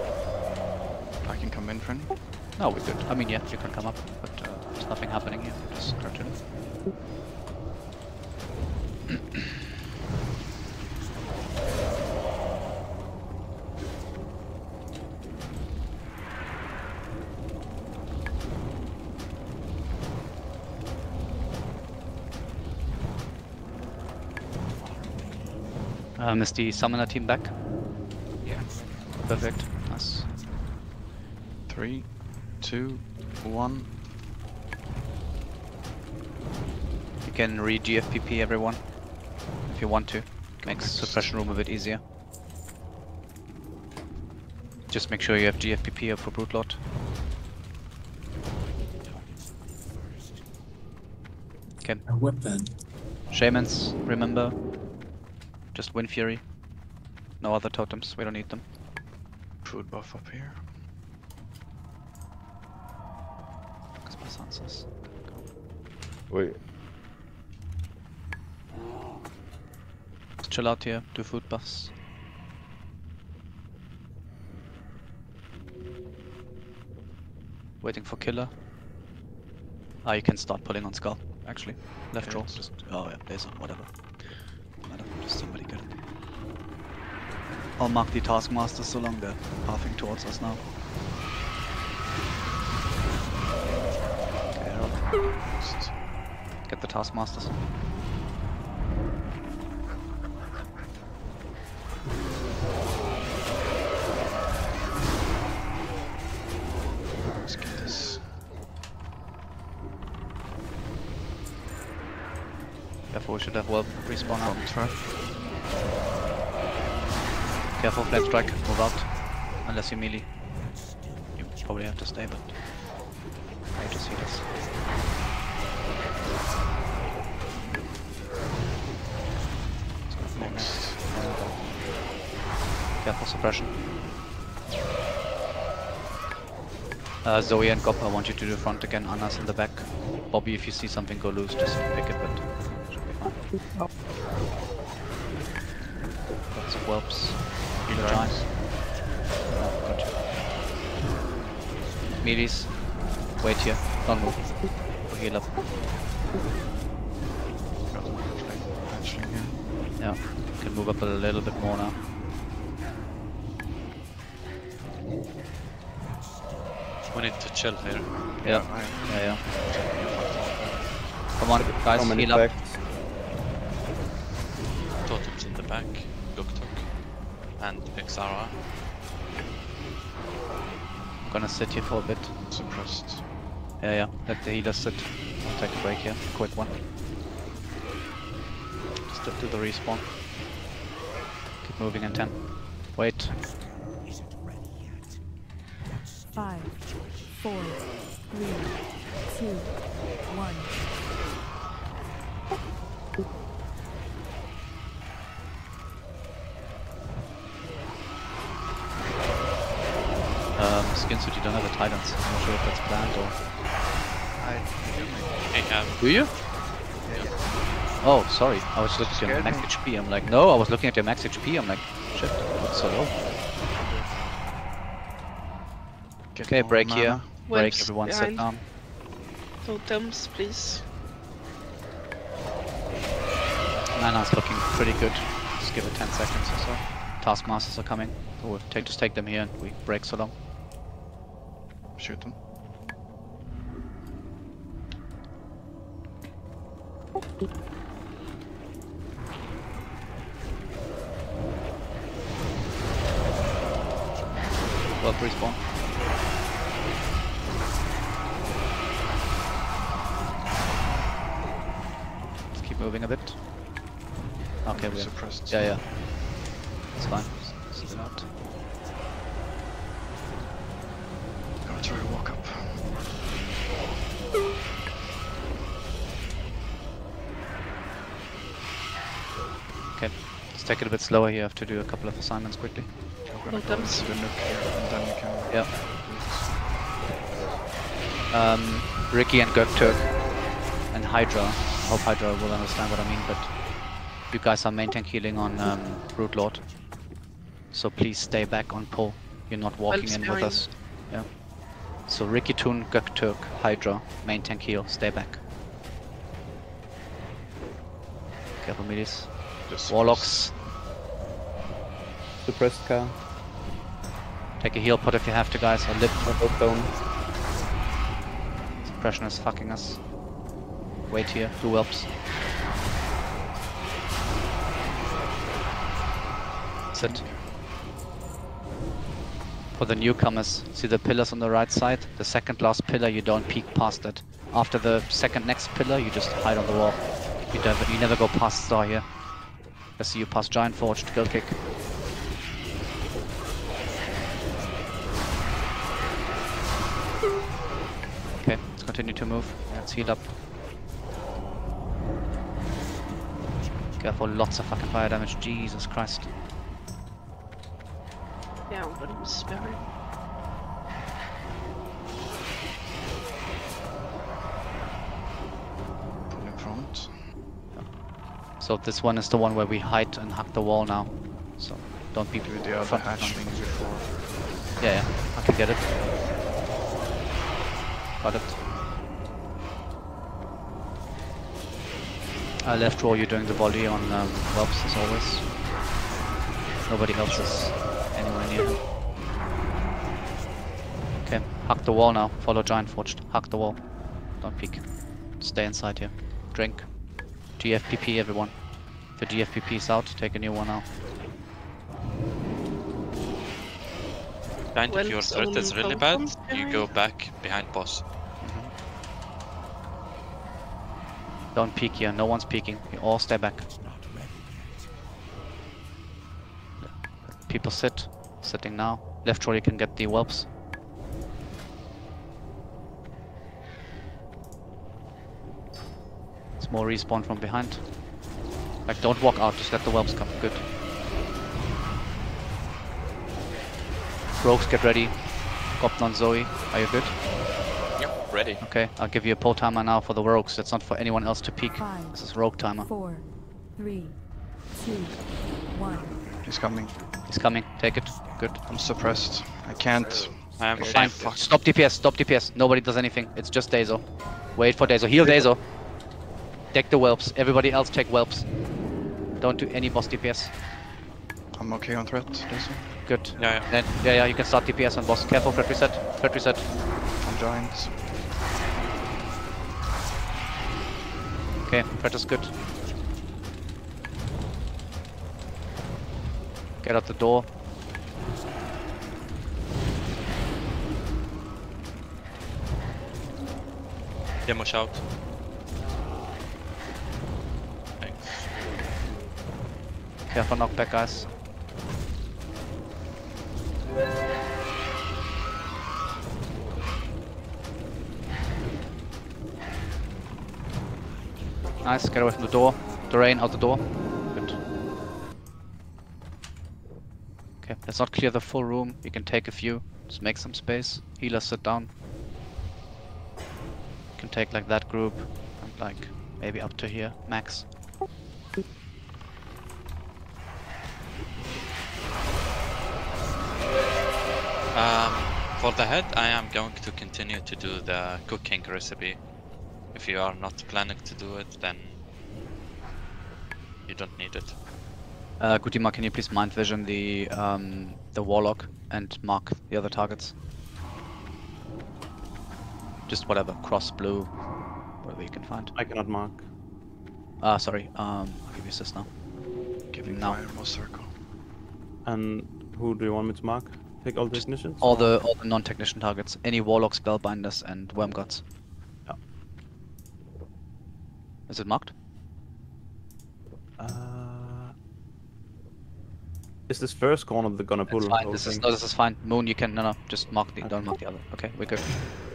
I can come in, Franny. No, we're good. I mean, yeah, you can come up, but uh, there's nothing happening here. Just cartoon. Um, is the summoner team back? Yes. Perfect. Nice. Three, two, one. You can re GFPP everyone if you want to. Makes suppression room a bit easier. Just make sure you have GFPP up for Broodlord. Okay. A weapon. Shamans, remember. Just Windfury. No other totems, we don't need them. Food buff up here. Focus my senses. Wait. Just chill out here, do food buffs. Waiting for killer. Ah, you can start pulling on skull, actually. Left Okay. roll, just. Oh yeah, laser, whatever. I'll mark the taskmasters. so long they're pathing towards us now. Get the Taskmasters. Let's get this. Therefore we should have well respawn out. Careful, flame strike, move out. Unless you melee. You probably have to stay, but I just see this. Next. Careful suppression. Uh, Zoe and Gop, I want you to do front again, Anna's in the back. Bobby, if you see something go loose, just pick it, but should be fine. Lots of whelps. Heal giants. Oh, gotcha. Meaties. Wait here, don't move. We'll heal up. Yeah, can move up a little bit more now. We need to chill here. Yeah, yeah, yeah. Come on, guys, How many heal up. And Exara. I'm gonna sit here for a bit. Suppressed. Yeah, yeah. Let the healer sit. I'll take a break here. Quick one. Just do the respawn. Keep moving in 10. Wait. Five, four, three, two, one. Not sure if that's planned or. I have. Do you? Oh, sorry. I was looking at your max HP. I'm like, no, I was looking at your max HP. I'm like, shit, what's so low? okay, break mana. here. Break, Webs everyone sit behind. down. Totems, please. Nana's looking pretty good. Just give it 10 seconds or so. Taskmasters are coming. So we'll take, just take them here and we break so long. Shoot them. Well, respawn. Let's keep moving a bit. Okay, we're suppressed. Yeah, yeah. It's fine. It out. Gonna try to walk up. Okay, let's take it a bit slower here. I have to do a couple of assignments quickly. We're gonna go Totems. the nook here, and then we can. Yep. Um, Ricky and Göktürk and Hydra. I hope Hydra will understand what I mean, but you guys are main tank healing on um, Broodlord. So please stay back on pull. You're not walking in with us. Yeah. So Ricky Toon, Göktürk, Hydra, main tank heal, stay back. Careful middies. Just Warlocks, Suppressed car. Take a heal pot if you have to guys, or lip. Both down. Suppression is fucking us. Wait here, do whelps. Sit. For the newcomers, see the pillars on the right side? The second last pillar, you don't peek past it. After the second next pillar, you just hide on the wall. You never, you never go past star here. I see you past Giant Forged, kill kick. Continue to move. Let's heal up. Careful, lots of fucking fire damage. Jesus Christ. Yeah, Webs behind. pull in front. So this one is the one where we hide and hug the wall now. So don't be Do the other front- hatchling before. Yeah, yeah, I can get it. Got it. Uh, left row, you're doing the volley on um, Whelps as always. Nobody helps us anywhere near him. Okay, hug the wall now. Follow Giant Forged. Hug the wall. Don't peek. Stay inside here. Drink. GFPP everyone. If your GFPP is out, take a new one now. Behind if your threat is really bad, you go back behind boss. Don't peek here. No one's peeking. You all stay back. People sit. Sitting now. Left trolley can get the whelps. It's more respawn from behind. Like, don't walk out. Just let the whelps come. Good. Rogues, get ready. Gopnon Zoe, are you good? Yep, ready. Okay, I'll give you a pull timer now for the rogues. That's not for anyone else to peek. Five. This is rogue timer. Four, three, two, one. He's coming. He's coming. Take it. Good. I'm suppressed. I can't. I am Fine. fuck. Stop DPS. Stop DPS. Nobody does anything. It's just Dazo. Wait for Dazo. Heal Dazo. Take the whelps. Everybody else take whelps. Don't do any boss DPS. I'm okay on threat. Listen. Good. Yeah, yeah. Then, yeah, yeah, you can start DPS on boss. Careful, threat reset. Threat reset. I'm giant. Okay, that is good. Get out the door. Demo shout. Thanks. Careful knockback, guys. Nice, get away from the door. Terrain out the door. Good. Okay, let's not clear the full room. You can take a few. Just make some space. Healers sit down. You can take like that group and like maybe up to here, max. Um, for the head, I am going to continue to do the cooking recipe. If you are not planning to do it, then you don't need it. Uh, Gutima, can you please mind vision the um, the warlock and mark the other targets? Just whatever, cross blue, whatever you can find. I cannot mark. Ah, sorry. Um, I'll give you assist now. Giving now. firemo circle. And who do you want me to mark? Take all the technicians? All the all the non-technician targets, any warlock, spellbinders, and worm gods. Yeah. Is it marked? Uh, is this first corner they're gonna pull? It's fine. whole This is no, this is fine. Moon, you can no, no. Just mark the. Don't mark the other. Okay, we're good.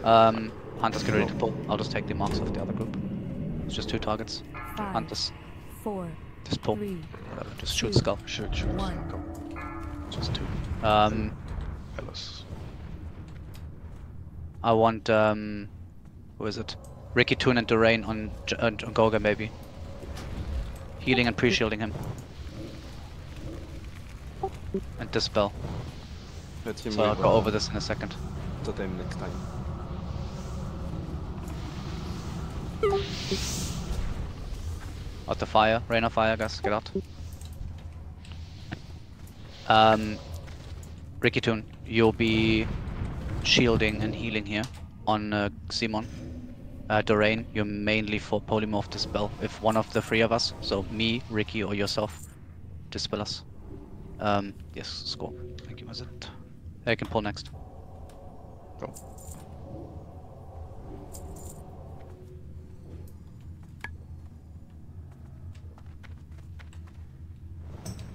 Um, hunters, get ready to pull. I'll just take the marks of the other group. It's just two targets. Five, Hunters, four, just pull. three, Whatever. Just shoot two, skull. Shoot, shoot. One. Go. Just two. Um, Hellas. I want um, who is it? Ricky Toon and Durain on uh, on Goga maybe. Healing and pre-shielding him. And dispel. Let him So I'll go over this in a second. Totem next time. Out the fire, rain of fire, guys, get out. Um, Ricky Toon, you'll be shielding and healing here on uh, Simon. Uh, Dorain, you're mainly for polymorph dispel. If one of the three of us, so me, Ricky, or yourself, dispel us. Um, yes, score. Thank you, was it? Yeah, can pull next. Go.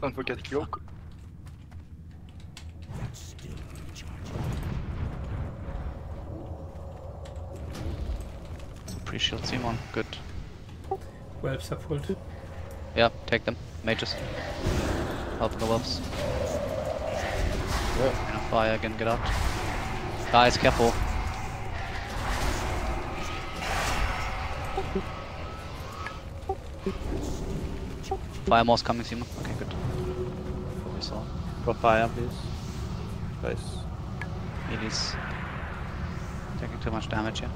Don't forget cloak. That's still recharging. So pre-shield Simon, good. Whelps are full too. Yeah, take them. Mages. Help the wolves. Yeah. Rain of fire again, get out. Guys, careful. Fire more's coming, Simon. Okay, good. We saw. Drop fire, please. Guys. Meelee's taking too much damage here.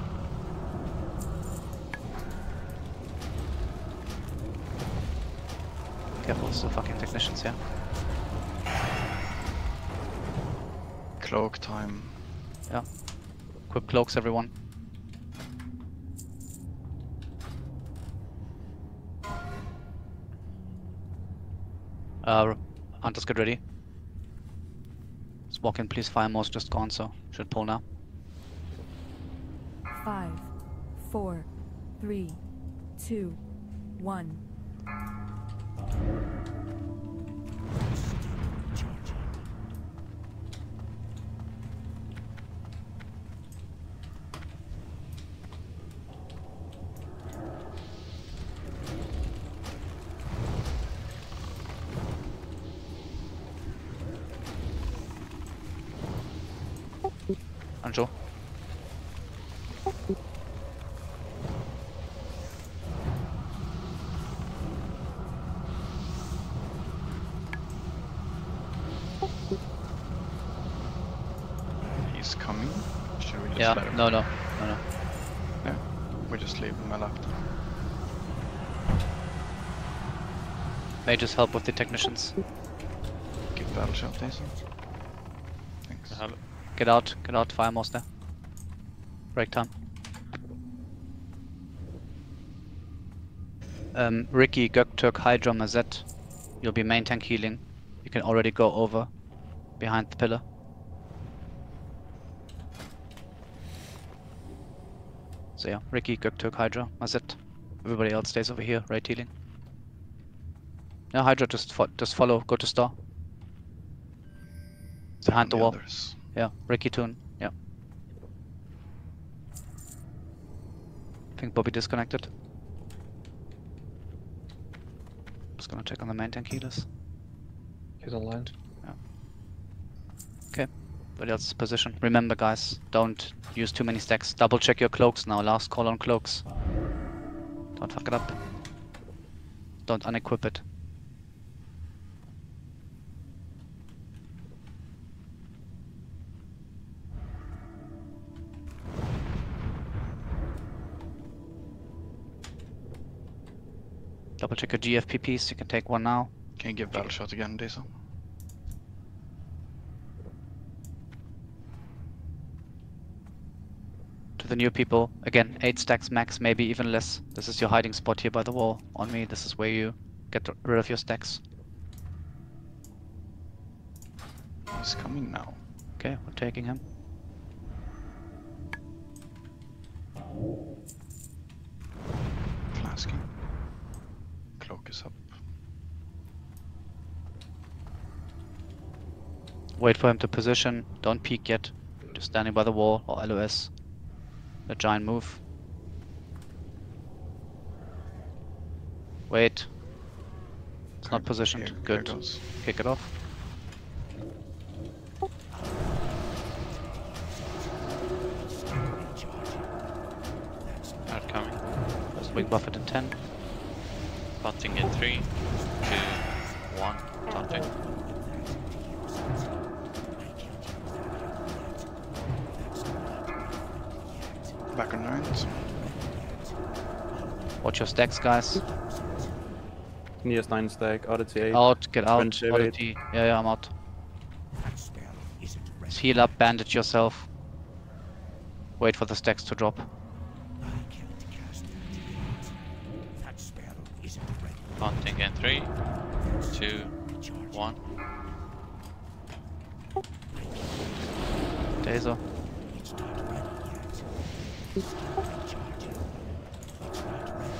Careful, it's the fucking technicians here. Cloak time. Yeah. Equip cloaks, everyone. Uh, hunters, get ready. Let's walk in, please. Fire more's just gone, so should pull now. Five, four, three, two, one. Anjo. He's coming. Should we just Yeah, let him? no, no, no, no. No, we just leave him left. May just help with the technicians. Give battle shot, Daisy. Thanks. Get out, get out, fire most there. Break time. Um, Ricky, Göktürk, Hydra, Mazet. You'll be main tank healing. You can already go over behind the pillar. So yeah, Ricky, Göktürk, Hydra, Mazet. Everybody else stays over here, right healing. Yeah, Hydra, just fo just follow, go to star. Behind the, the wall. others. Yeah, Ricky Toon, yeah. I think Bobby disconnected. Just gonna check on the main tank healers. He's online. Yeah. Okay, but else position. Remember guys, don't use too many stacks. Double check your cloaks now, last call on cloaks. Don't fuck it up. Don't unequip it. Double check your GFPPs, you can take one now. Can you give battle shot again, Daisy? To the new people, again, 8 stacks max, maybe even less. This is your hiding spot here by the wall. On me, this is where you get rid of your stacks. He's coming now. Okay, we're taking him. Flasking. Cloak is up. Wait for him to position, don't peek yet. Just standing by the wall or LOS. The giant move. Wait. It's not positioned. here- Good. Kick it off. Not coming. First wing buffet in 10. Taunting in 3, 2, 1. Taunting. Back on nines. Watch your stacks, guys. Nearest 9 stack, Oddity 8. Out, get out. Friendship eight. Yeah, yeah, I'm out. That spell isn't ready. Just heal up, bandage yourself. Wait for the stacks to drop. I can't cast that. That spell isn't ready. Taunting in 3, 2, 1. Taser. It's not ready yet. It's not charging. It's not ready.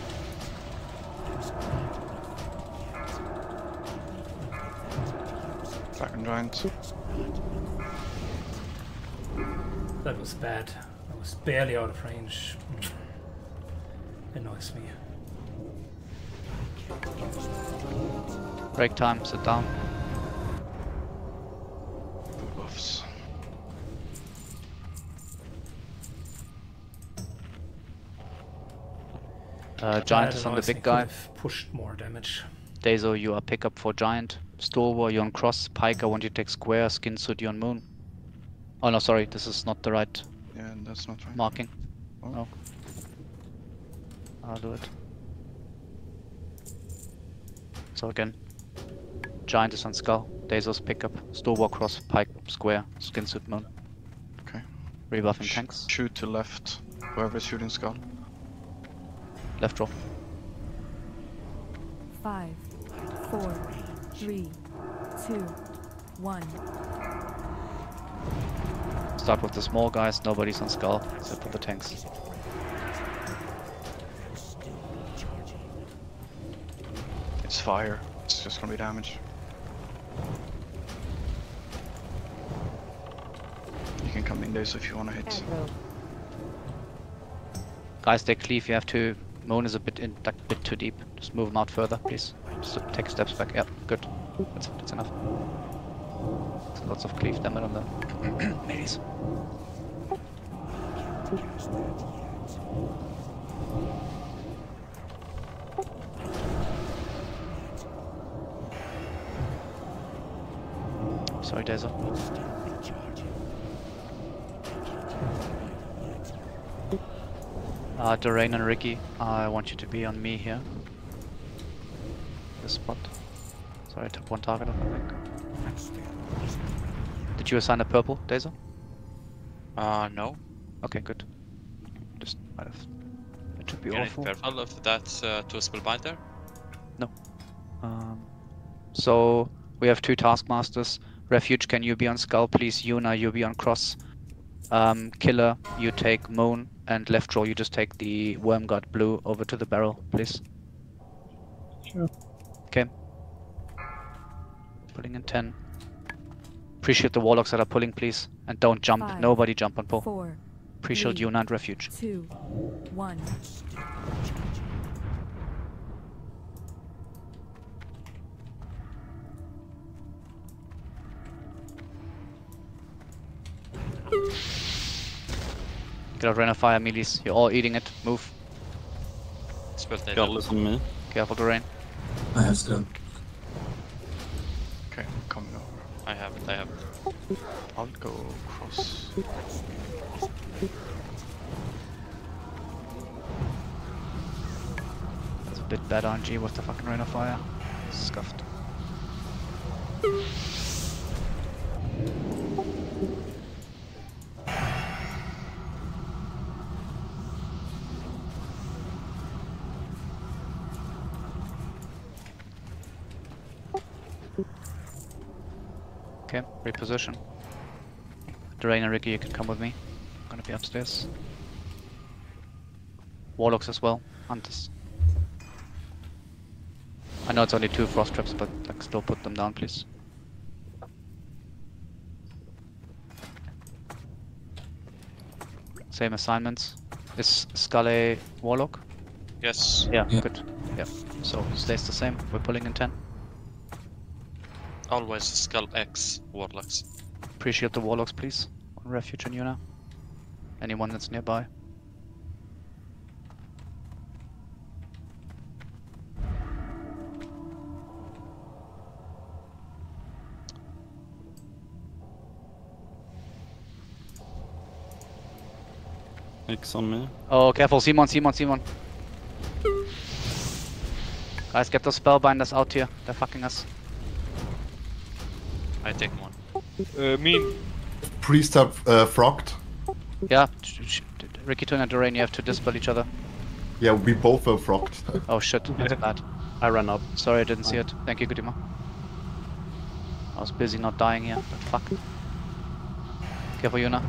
That's not Back on giant. That was bad. I was barely out of range. Annoys me. Break time, sit down. Full buffs. Uh, giant is on the big guy. could've Pushed more damage. Dazo, you are pickup for giant. Storwar, you're on cross. Pike, I want you to take square. Skin suit, you on moon. Oh no, sorry, this is not the right Yeah, that's not right. marking. Oh. No. I'll do it. So again, giant is on skull. Dazo's pickup. Storwar cross. Pike square. Skin suit moon. Okay. Rebuffing Sh- tanks. Shoot to left. Whoever's shooting skull. Left row. Five, four, three, two, one. Start with the small guys. Nobody's on skull except for the tanks. It's fire. It's just gonna be damage. You can come in there if you wanna hit. Guys, they cleave. You have to. Moon is a bit in, like, bit too deep. Just move them out further, please. Just take steps back. Yeah, good. That's that's enough. Lots of cleave damage on the melees. Sorry, Dazer. Uh, Doreen and Ricky, I want you to be on me here. This spot. Sorry, I took one target off, I think. Did you assign a purple, Dazer? Uh, no. Okay, good. Just might have. It should be Very awful. careful if that's uh, to a spellbinder. No. Um, so we have two taskmasters. Refuge, can you be on Skull, please? Yuna, you be on Cross. Um, Killer, you take Moon, and Left Draw, you just take the Worm God Blue over to the barrel, please. Sure. Okay. Pulling in 10. Appreciate the Warlocks that are pulling, please. And don't jump. Five, Nobody jump on pull. Four, Appreciate three, Yuna and Refuge. two, one. Get out, Rain of Fire, melees. You're all eating it. Move. Spell data. Gotta listen to me. Careful, Doreen. I have still. I have it, I have it. I'll go cross. That's a bit bad RNG with the fucking Rain of Fire. Scuffed. Okay, reposition. Doreen and Ricky, you can come with me. I'm gonna be upstairs. Warlocks as well. Hunters. I know it's only two frost traps, but like, still put them down, please. Same assignments. Is Skull a Warlock? Yes. Yeah, Yeah. good. Yeah. So stays the same. We're pulling in 10. Always Skull X Warlocks. Appreciate the Warlocks, please. On Refuge in Yuna. Anyone that's nearby. X on me. Oh, careful, Simon, Simon, Simon. Guys, get those spellbinders out here. They're fucking us. I take one. Uh, mean. Priest have uh, frogged. Yeah, sh- sh- Ricky Tune and Doreen, you have to dispel each other. Yeah, we both were frogged. Oh shit, that's bad. I ran up. Sorry, I didn't see it. Thank you, Gudima. I was busy not dying here, but fuck. Careful, Yuna.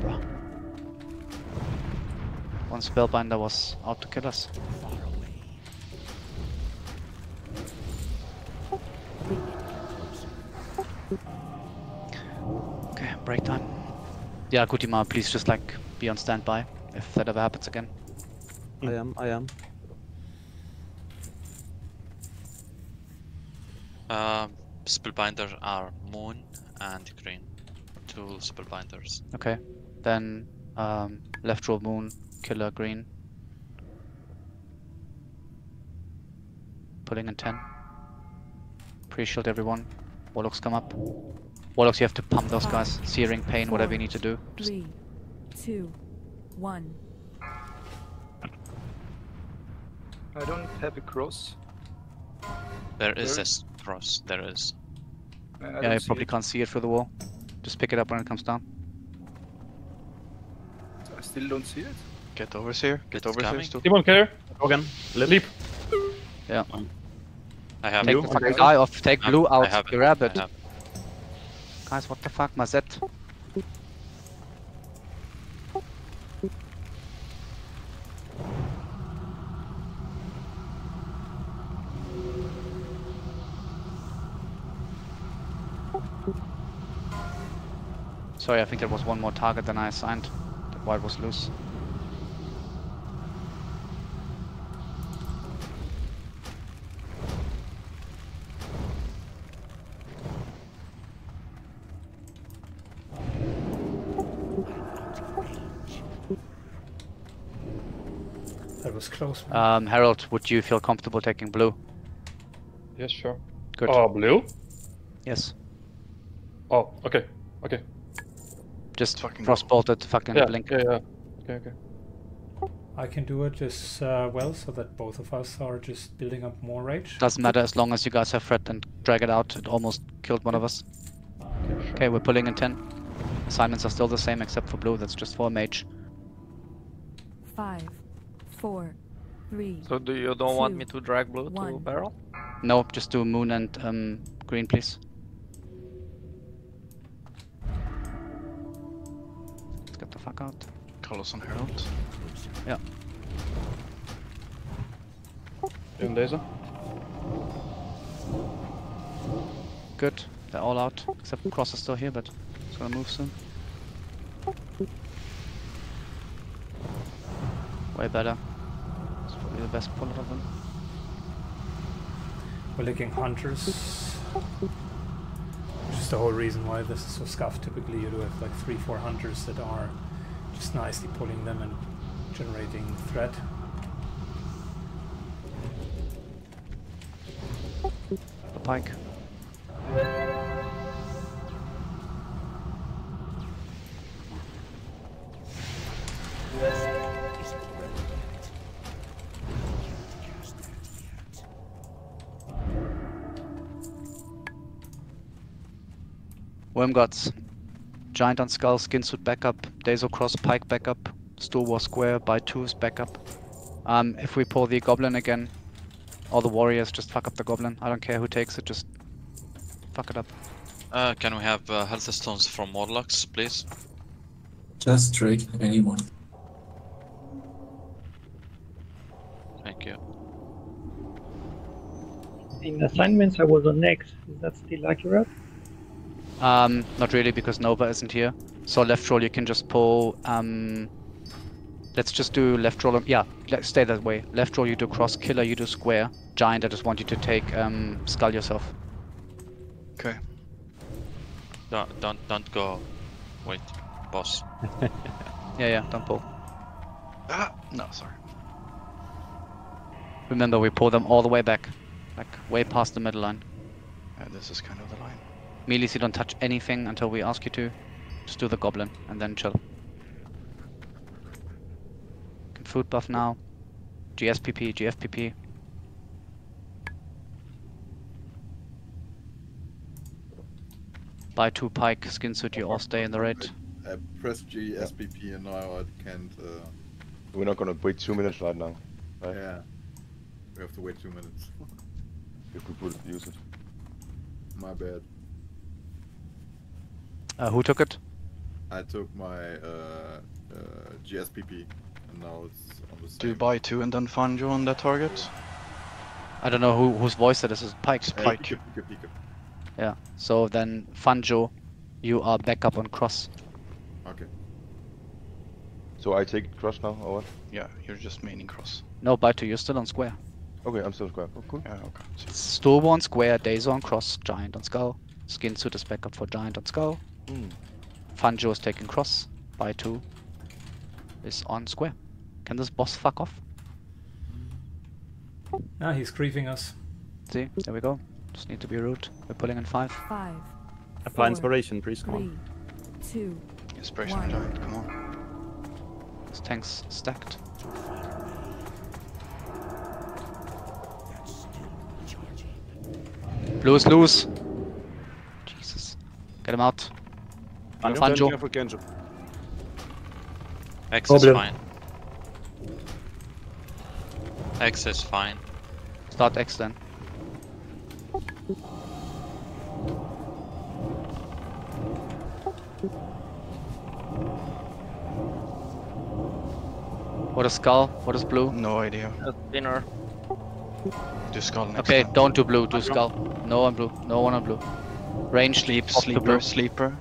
Bruh. One spellbinder was out to kill us. Break time. Yeah, Kutima, please just like be on standby if that ever happens again. I am, I am. Um, spellbinder are Moon and Green. Two spellbinders. Okay, then um, left row moon, killer green. Pulling in 10. Pre-shield everyone. Warlocks come up. Warlocks, you have to pump those guys. Searing pain, whatever you need to do. Just Three, two, one. I don't have a cross. There is There a s- cross. There is. I- I yeah, you probably it. can't see it through the wall. Just pick it up when it comes down. I still don't see it. Get over here. Get It's over here. coming. Still. Simon, care? Again. Leap. Yeah. I have Take it. the fucking guy off. Take I- blue I out. have it. Grab I it. Guys, what the fuck was that? Sorry, I think there was one more target than I assigned. The wire was loose. Was close. man. Um, Harold, would you feel comfortable taking blue? Yes, sure. Good. Oh, blue? Yes. Oh, okay. Okay. Just fucking cross bolted fucking Yeah, blink. yeah, yeah. Okay, okay. I can do it as uh, well, so that both of us are just building up more rage. Doesn't matter as long as you guys have threat and drag it out. It almost killed one of us. Okay, we're pulling in 10. Assignments are still the same except for blue, that's just for a mage. Five, four, three. So do you don't want me to drag blue to barrel? No, just do moon and um, green, please. Let's get the fuck out. Carlos on Herald. Yeah. In deze? Good. They're all out. Except Cross is still here, but it's gonna move soon. Way better. It's probably the best pull out of them. We're looking hunters. Which is the whole reason why this is so scuffed. Typically you do have like three, four hunters that are just nicely pulling them and generating threat. The pike. Wormgods. Giant on Skull, Skin Suit backup, Dazo Cross Pike backup, Store War Square by twos backup. Um, if we pull the Goblin again, all the warriors just fuck up the Goblin. I don't care who takes it, just fuck it up. Uh, can we have uh, health stones from Warlocks, please? Just trade anyone. Thank you. In assignments, I was on X. Is that still accurate? Um, not really because Nova isn't here. So left roll you can just pull, um, let's just do left roll, yeah, let's stay that way. Left roll you do cross, killer you do square. Giant I just want you to take, um, skull yourself. Okay. Don't don't don't go. Wait, boss. Yeah, yeah, don't pull. Ah, no, sorry. Remember we pull them all the way back. Like, way past the middle line. Yeah, this is kind of the line. You don't touch anything until we ask you to. Just do the goblin and then chill. Food buff now. GSPP, GFPP. Buy two pike, skin suit, you all stay in the raid. I pressed G, SPP, and now I can't. Uh, We're not gonna wait two minutes right now. Right? yeah. We have to wait two minutes. If we put it, use it. My bad. Uh, who took it? I took my uh, uh, GSPP, and now it's on the same. Do you buy two and then find you on that target? I don't know who whose voice that is. Is Pike's Pike. Pika, Pika, Pika. Yeah. So then Fanjo, you are back up on cross. Okay. So I take cross now, or what? Yeah, you're just maining cross. No, by two, you're still on square. Okay, I'm still square. Oh, cool. Yeah, okay. Storbo on square, Dazo on cross, Giant on skull. Skin suit is back up for Giant on skull. Hmm. Fanjo is taking cross. By two is on square. Can this boss fuck off? Ah, he's griefing us. See, there we go. Just need to be rude. We're pulling in five. Five, Apply four, inspiration, please. Come three, on. two, Inspiration One. giant, come on. This tank's stacked. Blue is loose. Jesus. Get him out. Fanjo. X is fine. X is fine. Start X then. What is skull? What is blue? No idea. A dinner. Do skull next Okay, time. don't do blue, do skull. No one blue. No one on blue. Range Sleep, sleeper, sleeper.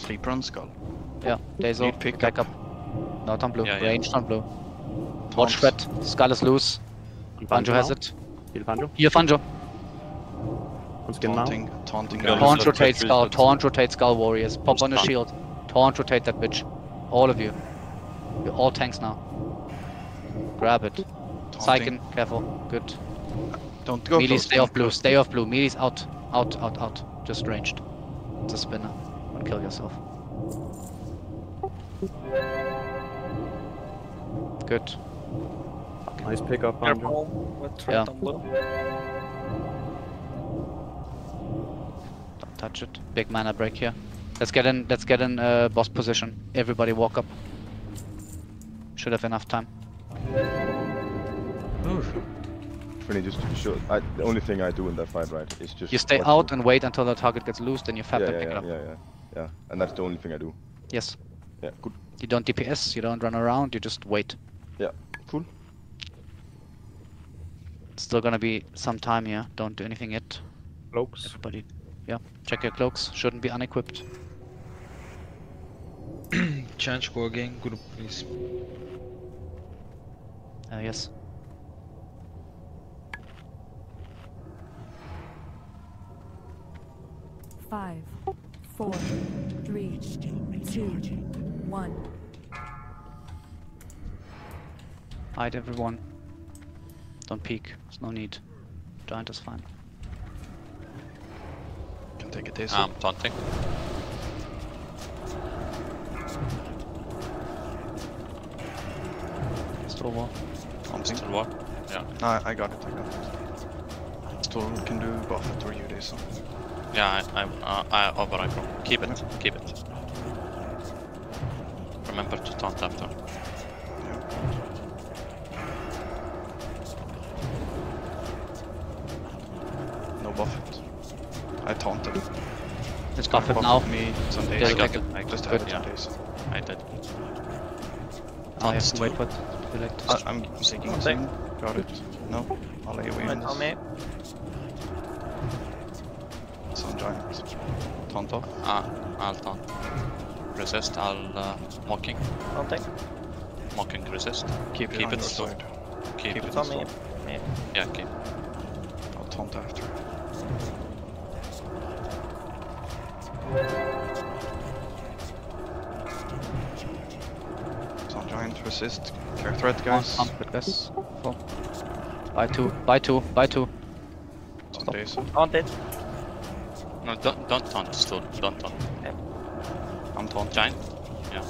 Sleeper on skull. Yeah, Dazo, Lead pick back up. Not on blue, Yeah, yeah. ranged on blue. Watch threat, Skull is loose. Banjo has it. Heal Fanjo. Here, Fanjo. On skin now. Taunting, taunting. Yeah, guys. Taunt let rotate Tetris Skull, let- taunt rotate Skull warriors. Pop on a Taunt. shield. Taunt rotate that bitch. All of you. You're all tanks now. Grab it. Taunting. Syken, careful. Good. Don't go Melee, close, stay off blue, stay off blue. Melee's out. Out, out, out. Just ranged. It's a spinner. Don't kill yourself. Good. Nice pickup, Fanjo. Careful with threat Yeah. Don't touch it. Big mana break here. Let's get in. Let's get in uh, boss position. Everybody walk up. Should have enough time. Funny, just to show. I, the only thing I do in that fight, right, is just. You stay out and wait until the target gets loose, then you fab yeah, and yeah, pick yeah, it up. yeah, yeah, yeah, and that's the only thing I do. Yes. Yeah, good. You don't DPS. You don't run around. You just wait. Yeah, cool. It's still gonna be some time here. Don't do anything yet. Cloaks. Everybody. Yeah. Check your cloaks. Shouldn't be unequipped. Change go again, group please. Uh, yes. Five, four, three, two, one. Hide everyone. Don't peek. There's no need. Giant is fine. Can take a um, taste. I'm taunting. Still wall. Taunting. Still walk. Yeah. I, I got it, I got it. Still can do buff it or you do so. Yeah, I, I, uh, I override bro. Keep it, keep it. Remember to taunt after. No buff it. I taunted. Let's Gonna buff it now. Me some Yeah, days. I got it. I just Good. had it some days. I did. I have Taunt to wait two. for it to. I, I'm taking a thing. Got it. No, I'll lay away Wait on on this. me. Some giant. Taunt off. Ah, I'll taunt. Resist, I'll uh, mocking. Something. Mocking resist. Keep it keep it your slow. side. Keep, Keep it it on slow. me. Yeah. Yeah, keep. I'll taunt after. Some giant resist. Care threat, guys. Pump with this. Full. Buy two. Buy two. Buy two. Some Stop. days. Taunt it. No, don't, don't taunt, still. Don't taunt. I'm taunting. Giant? Yeah.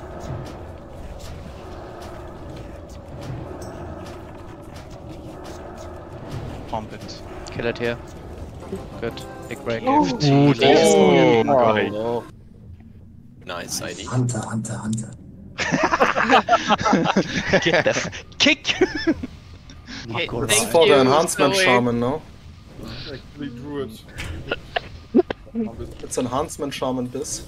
Pump it. Kill it here. Good. Big break. Gift. Ooh, Oh, oh. Nice ID. Hunter, hunter, hunter. Get the kick. Okay, Marco thank Rose. For you, the enhancement Zoe. shaman, no? Actually drew it. It's enhancement shaman this.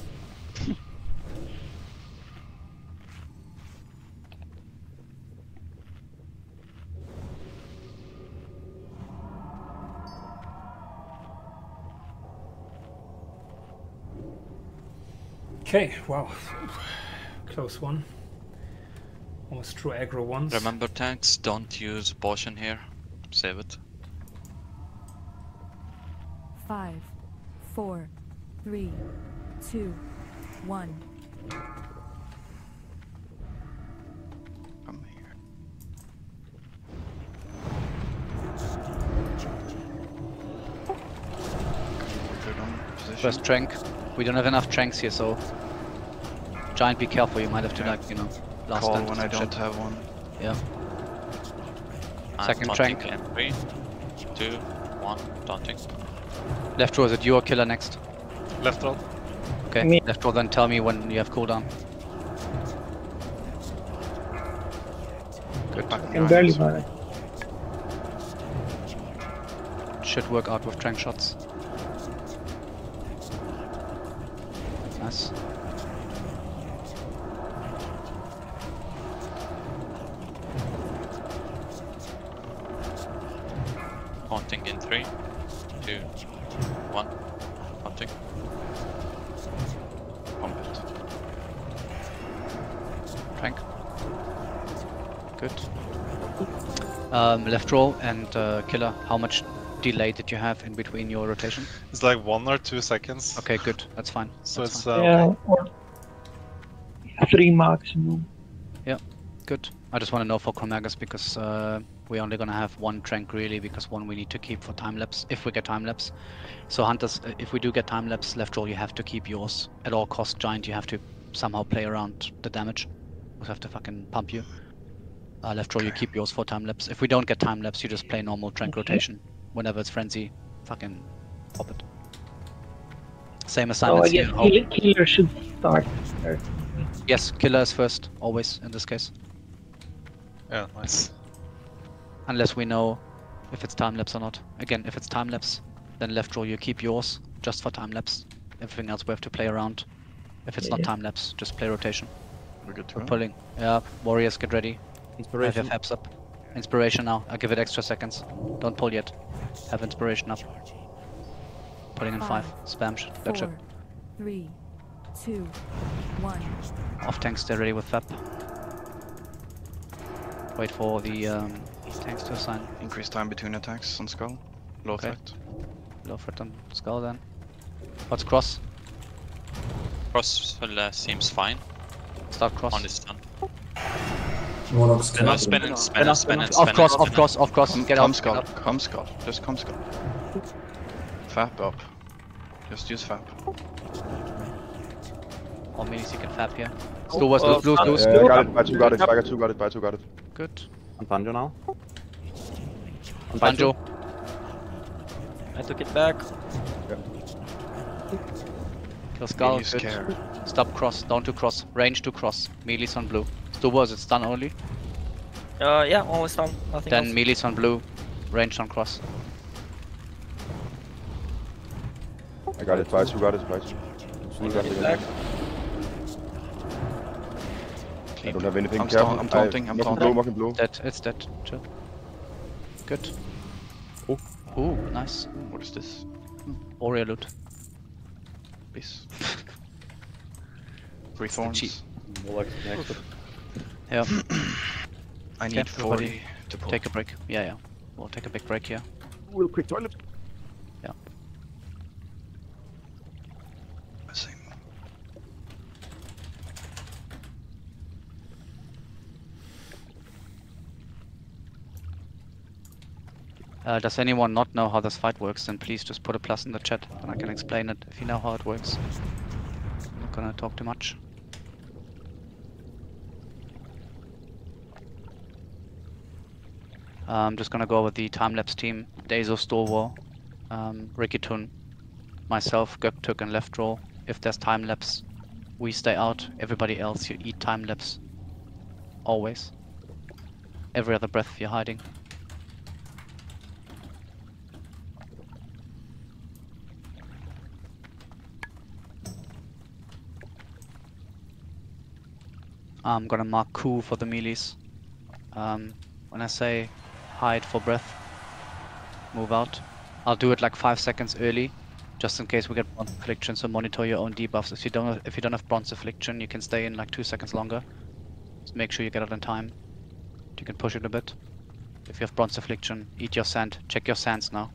Okay, wow. Close one. Almost true aggro once. Remember tanks, don't use potion here. Save it. Five, four, three, two, one. Come here. Good on position. First trank. We don't have enough tranks here, so giant, be careful. You might have to Yeah. like you know last Call stand when I don't shit. have one. Yeah. I'm Second taunting trank. in three, two, one, taunting. Left row, is it you or killer next? Left row. Okay. Me. Left row, then tell me when you have cooldown. Good. Back I on can barely eyes. manage. Should work out with trank shots. Nice. Taunting in three, two, one, taunting. Promoting. Pump it. Trank. Good. Um, left roll and uh, killer. How much delay did you have in between your rotation? It's like one or two seconds. Okay, good. That's fine. So That's it's fine. uh, Yeah, or three maximum. Yeah, good. I just want to know for Chromaggus because uh, we're only gonna have one trank really because one we need to keep for time lapse if we get time lapse. So hunters, uh, if we do get time lapse left roll, you have to keep yours at all cost. Giant, you have to somehow play around the damage. We have to fucking pump you. Uh, left roll, you keep yours for time lapse. If we don't get time lapse, you just play normal trank rotation. Whenever it's frenzy, fucking pop it. Same So I assignments guess here. Oh, killer, killer should start there. yes, killer is first always in this case. yeah, nice. Unless we know if it's time lapse or not. Again, if it's time lapse, then left roll you keep yours just for time lapse. Everything else we have to play around. If it's not Yeah. time lapse, just play rotation. We're good to We're pulling. Yeah, warriors get ready. Have Inspiration. your faps up. Inspiration now. I'll give it extra seconds. Don't pull yet. Have inspiration up. Pulling in five. Spam sh- that ship. Four, three, two, one. Off tanks, stay ready with FAP. Wait for the um, tanks to assign. Increase time between attacks on skull. Low Okay. threat. Low threat on skull then. What's cross? Cross uh, seems fine. Start cross. On his stun. Warlock No, spin it, spin it, spin it, Off cross, off cross, off cross. Get come skull. Come skull. Just come skull. Fap up. Just use fap. Or maybe you can fap here. Stu was Oh, blue, blue, blue. Yeah, I got it. By two got it. By two got it. By two got it. Good. On Banjo now. On Banjo. I took it back. Kill skull. Good. care. Stop cross. Down to cross. Range to cross. Melee's on blue. Stu was it stun only? Uh, yeah, almost done. Nothing Then else. melee's on blue. Range on cross. I got it. By two got it. By two. Two got it. back. I don't have anything. I'm Careful. taunt- I'm taunting, I, I'm taunting. blue. Mocking blue. Dead. It's dead. Chill. Good. Oh. Ooh, nice. Hmm, what is this? Hmm. Warrior loot. Peace. Three cheap. thorns. More like next. Yeah. I Okay, need 40 to pull. Take a break. Yeah, yeah. We'll take a big break here. Real quick toilet. Yeah. Same. Uh, does anyone not know how this fight works? Then please just put a plus in the chat, and I can explain it if you know how it works. I'm not gonna talk too much. Uh, I'm just gonna go over the time lapse team: Dazo, Storwar, um, Ricky Tun, myself, Göktürk, and Left Roll. If there's time lapse, we stay out. Everybody else, you eat time lapse. Always. Every other breath you're hiding. I'm gonna mark Q for the melees. Um, when I say hide for breath, move out. I'll do it like five seconds early, just in case we get bronze affliction. So monitor your own debuffs. If you don't, if you don't have bronze affliction, you can stay in like two seconds longer. Just make sure you get out in time. You can push it a bit. If you have bronze affliction, eat your sand. Check your sands now.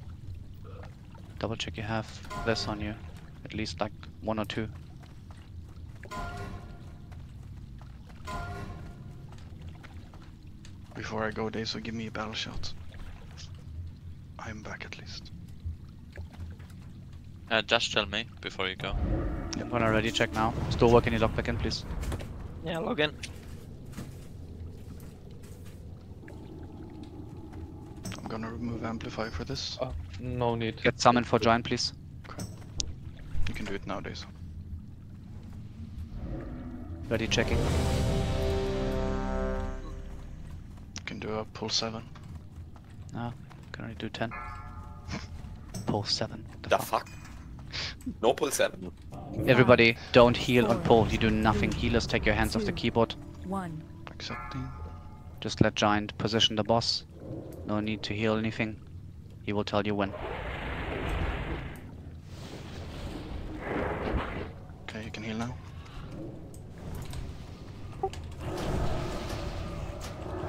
Double check you have this on you, at least like one or two. Before I go, Dazo, give me a battle shot. I'm back at least. Uh, just tell me before you go. I'm gonna ready check now. Still working your lockback in, please. Yeah, log in. I'm gonna remove Amplify for this. Uh, no need. Get summoned for giant, please. Okay. You can do it nowadays. Dazo. Ready checking can do a pull 7. No, can only do 10. pull 7. The, the fuck? fuck? No pull 7. Everybody, don't heal on pull. You do nothing. Healers, take your hands off the keyboard. 1. Accepting. Just let Giant position the boss. No need to heal anything. He will tell you when. Okay, you can heal now.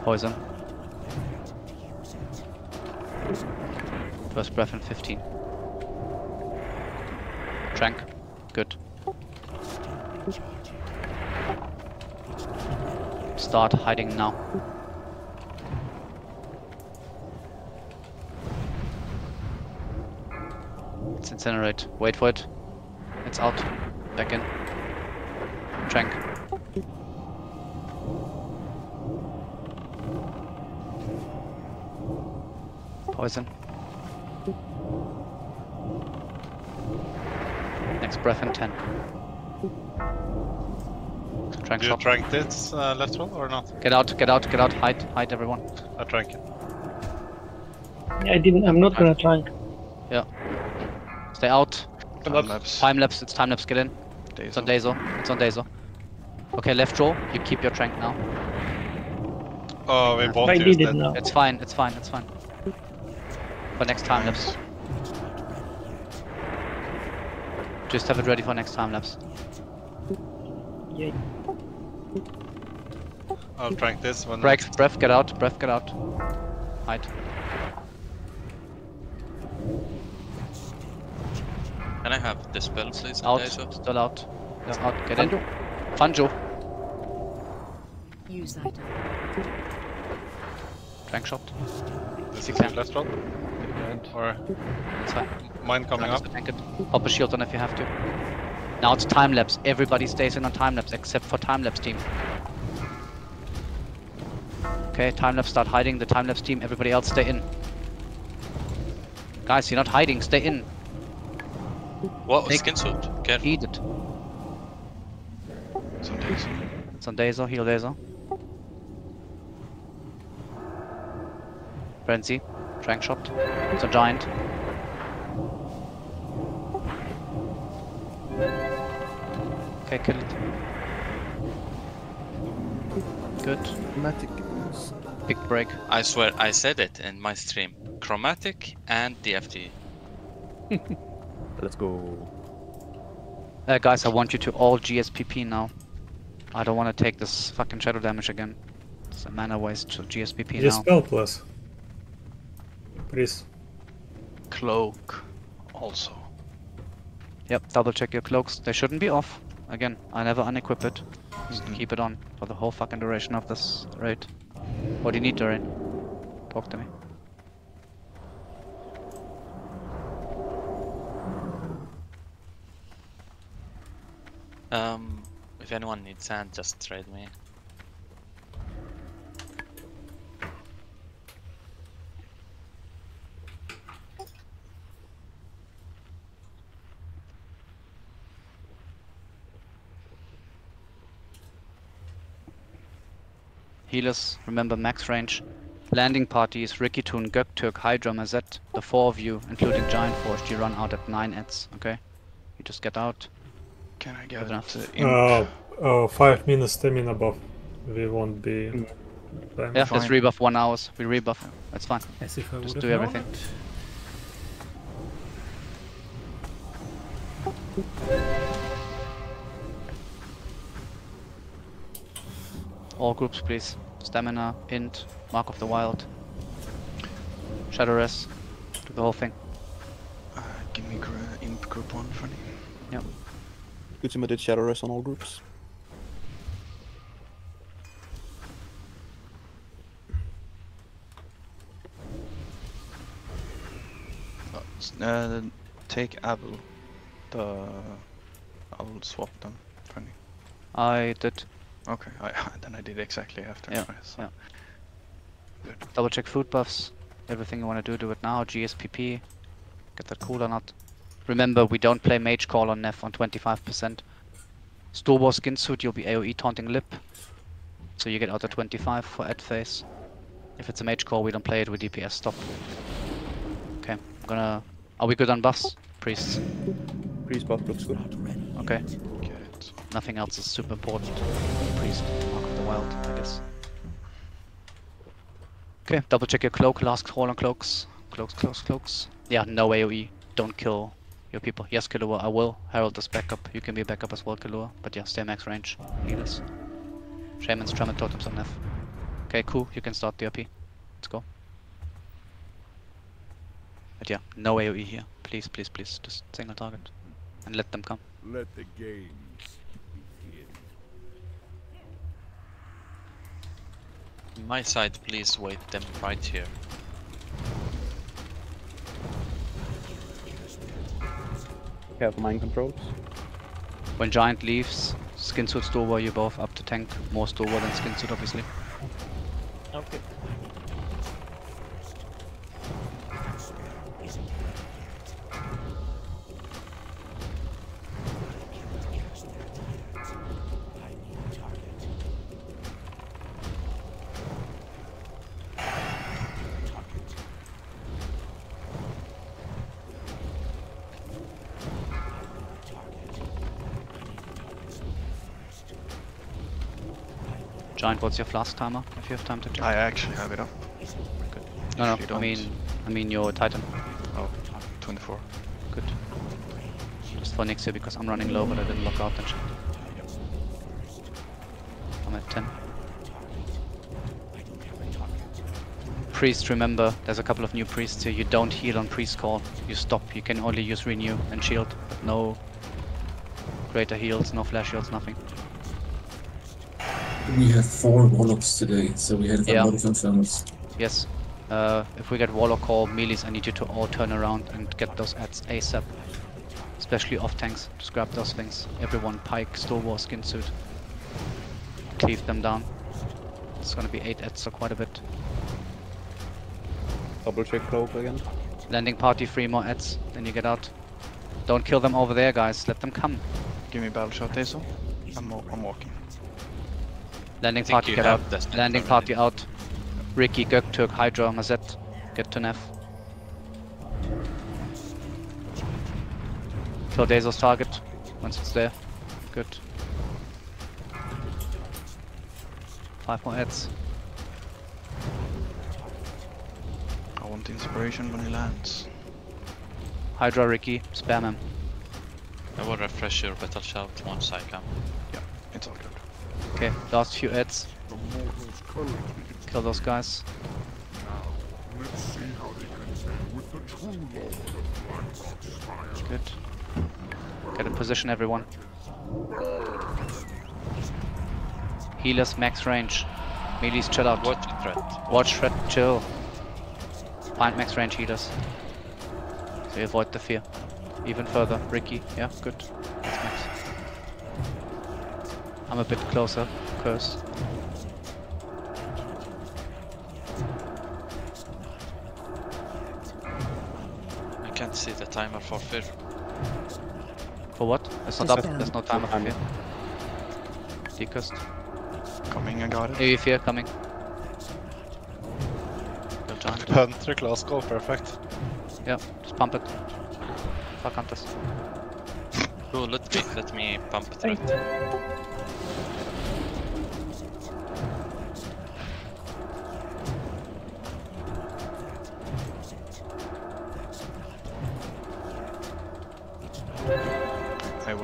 Poison. First breath in 15. Trank. Good. Start hiding now. Let's incinerate. Wait for it. It's out. Back in. Trank. Poison. Next breath in 10. Trank You shot. tranked it uh, left one or not? Get out, get out, get out, hide, hide everyone. I drank it. I didn't. I'm not gonna try. Yeah. Stay out. Time lapse. Time lapse, it's time lapse, get in. It's on Dazo, it's on Dazo. Okay, left draw, you keep your trank now. Oh, we both I used it it. now. It's fine, it's fine, it's fine. For next time lapse. Just have it ready for next time lapse. Oh, yeah. I'll drank this one. Breath, breath, get out, breath, get out. Hide. Can I have dispel, please? on Out, still out. It's out, get in. Fanjo. Use item. Trank shot. This You is can. left one. Or It's fine. mine coming up. Tank it. Pop a shield on if you have to. Now it's time lapse. Everybody stays in on time lapse except for time lapse team. Okay, time lapse start hiding. The time lapse team, everybody else stay in. Guys, you're not hiding. Stay in. What? Take- Skin suit. Careful. Eat it. It's on Daisy. It's on Dazer. Heal Dazer. Oh. Frenzy. Trank shot. It's a giant. Okay, kill it. Good. Chromatic. Big break. I swear, I said it in my stream. Chromatic and DFT. Let's go. Uh, guys, I want you to all GSPP now. I don't want to take this fucking shadow damage again. It's a mana waste to GSPP Just now. spell plus. Please. Cloak. Also. Yep, double check your cloaks. They shouldn't be off. Again, I never unequip it. Just Mhm. keep it on for the whole fucking duration of this raid. What do you need, Doreen? Talk to me. Um, if anyone needs sand, just trade me. Healers, remember max range. Landing parties, Ricky Toon, Göktürk, Hydra, Mazet. The four of you, including Giant Forge, you run out at 9 ads, okay? You just get out. Can I get enough. uh, imp? Uh, uh, 5 minutes stamina buff. We won't be. playing. Yeah, let's rebuff one hours. We rebuff. That's fine. As if I Just do have known everything. it. All groups, please. Stamina, int, mark of the wild. Shadow res. Do the whole thing. Uh, give me gr- imp group one for me. Yep. Kutsuma did shadow rest on all groups. Uh, uh, take Abu. The I will swap them for me. I did. Okay, I, then I did exactly after. Yeah, so- yeah. Double check food buffs. Everything you want to do, do it now. GSPP. Get that cooler not. Remember, we don't play Mage Call on Neff on 25%. Store War Skin Suit, you'll be AoE taunting Lip. So you get out of 25 for ad phase. If it's a Mage Call, we don't play it with DPS. Stop. Okay, I'm gonna. Are we good on buffs? Priests. Priest buff looks good. Okay. Get. Nothing else is super important. The Wild, I guess. Okay, double check your cloak, last call on cloaks. Cloaks, cloaks, cloaks. Yeah, no AoE. Don't kill your people. Yes, Killua, I will. Herald is backup. You can be backup as well, Killua. But yeah, stay max range. Healers. Shamans, Tremor, Totems on F. Okay, cool. You can start the OP. Let's go. But yeah, no AoE here. Please, please, please. Just single target. And let them come. Let the games My side, please wait them right here. Have mind controls. When Giant leaves, Skin Suit Stover, you both up to tank. More Stover than Skin Suit, obviously. Okay. What's your flask timer? If you have time to check. I actually have it up. no, no, I mean, I mean your Titan. Oh, 24. Good. Just for next year because I'm running low, but I didn't lock out and shit. I'm at 10. Priest, remember, there's a couple of new priests here. You don't heal on priest call. You stop. You can only use renew and shield. No greater heals, no flash heals, nothing. We have four warlocks today, so we have Yeah. a lot of infernals. Yes. Uh, if we get Warlock call melees, I need you to all turn around and get those adds ASAP. Especially off tanks. Just grab those things. Everyone, Pike, Stovall, Skin Suit. Cleave them down. It's gonna be 8 adds, so quite a bit. Double check cloak again. Landing party, three more adds, then you get out. Don't kill them over there, guys. Let them come. Give me battle shot, Azo. I'm, I'm walking. Landing party, get out. the strength Landing already. party out. Ricky, Göktürk, Hydra, Mazet. Get to Neff. Kill Dazos target once it's there. Good. Five more adds. I want inspiration when he lands. Hydra, Ricky, spam him. I will refresh your battle shout once I come. Yeah, it's all good. Okay, last few adds. The mortal's courage begins Kill those guys. now. Let's see how they with the true lord of Black Good. Get in position, everyone. Healers, max range. Melees, chill out. Watch threat. Watch threat, chill. Find max range healers. So you avoid the fear. Even further. Ricky, yeah, good. That's max. I'm a bit closer. of course. I can't see the timer for fear. For what? It's not up. Dispel. There's no time of fear. Decurse. Coming, I got it. AV fear coming. Kill giant. Panther class go perfect. Yeah, just pump it. Fuck hunters. Cool, let me let me pump threat.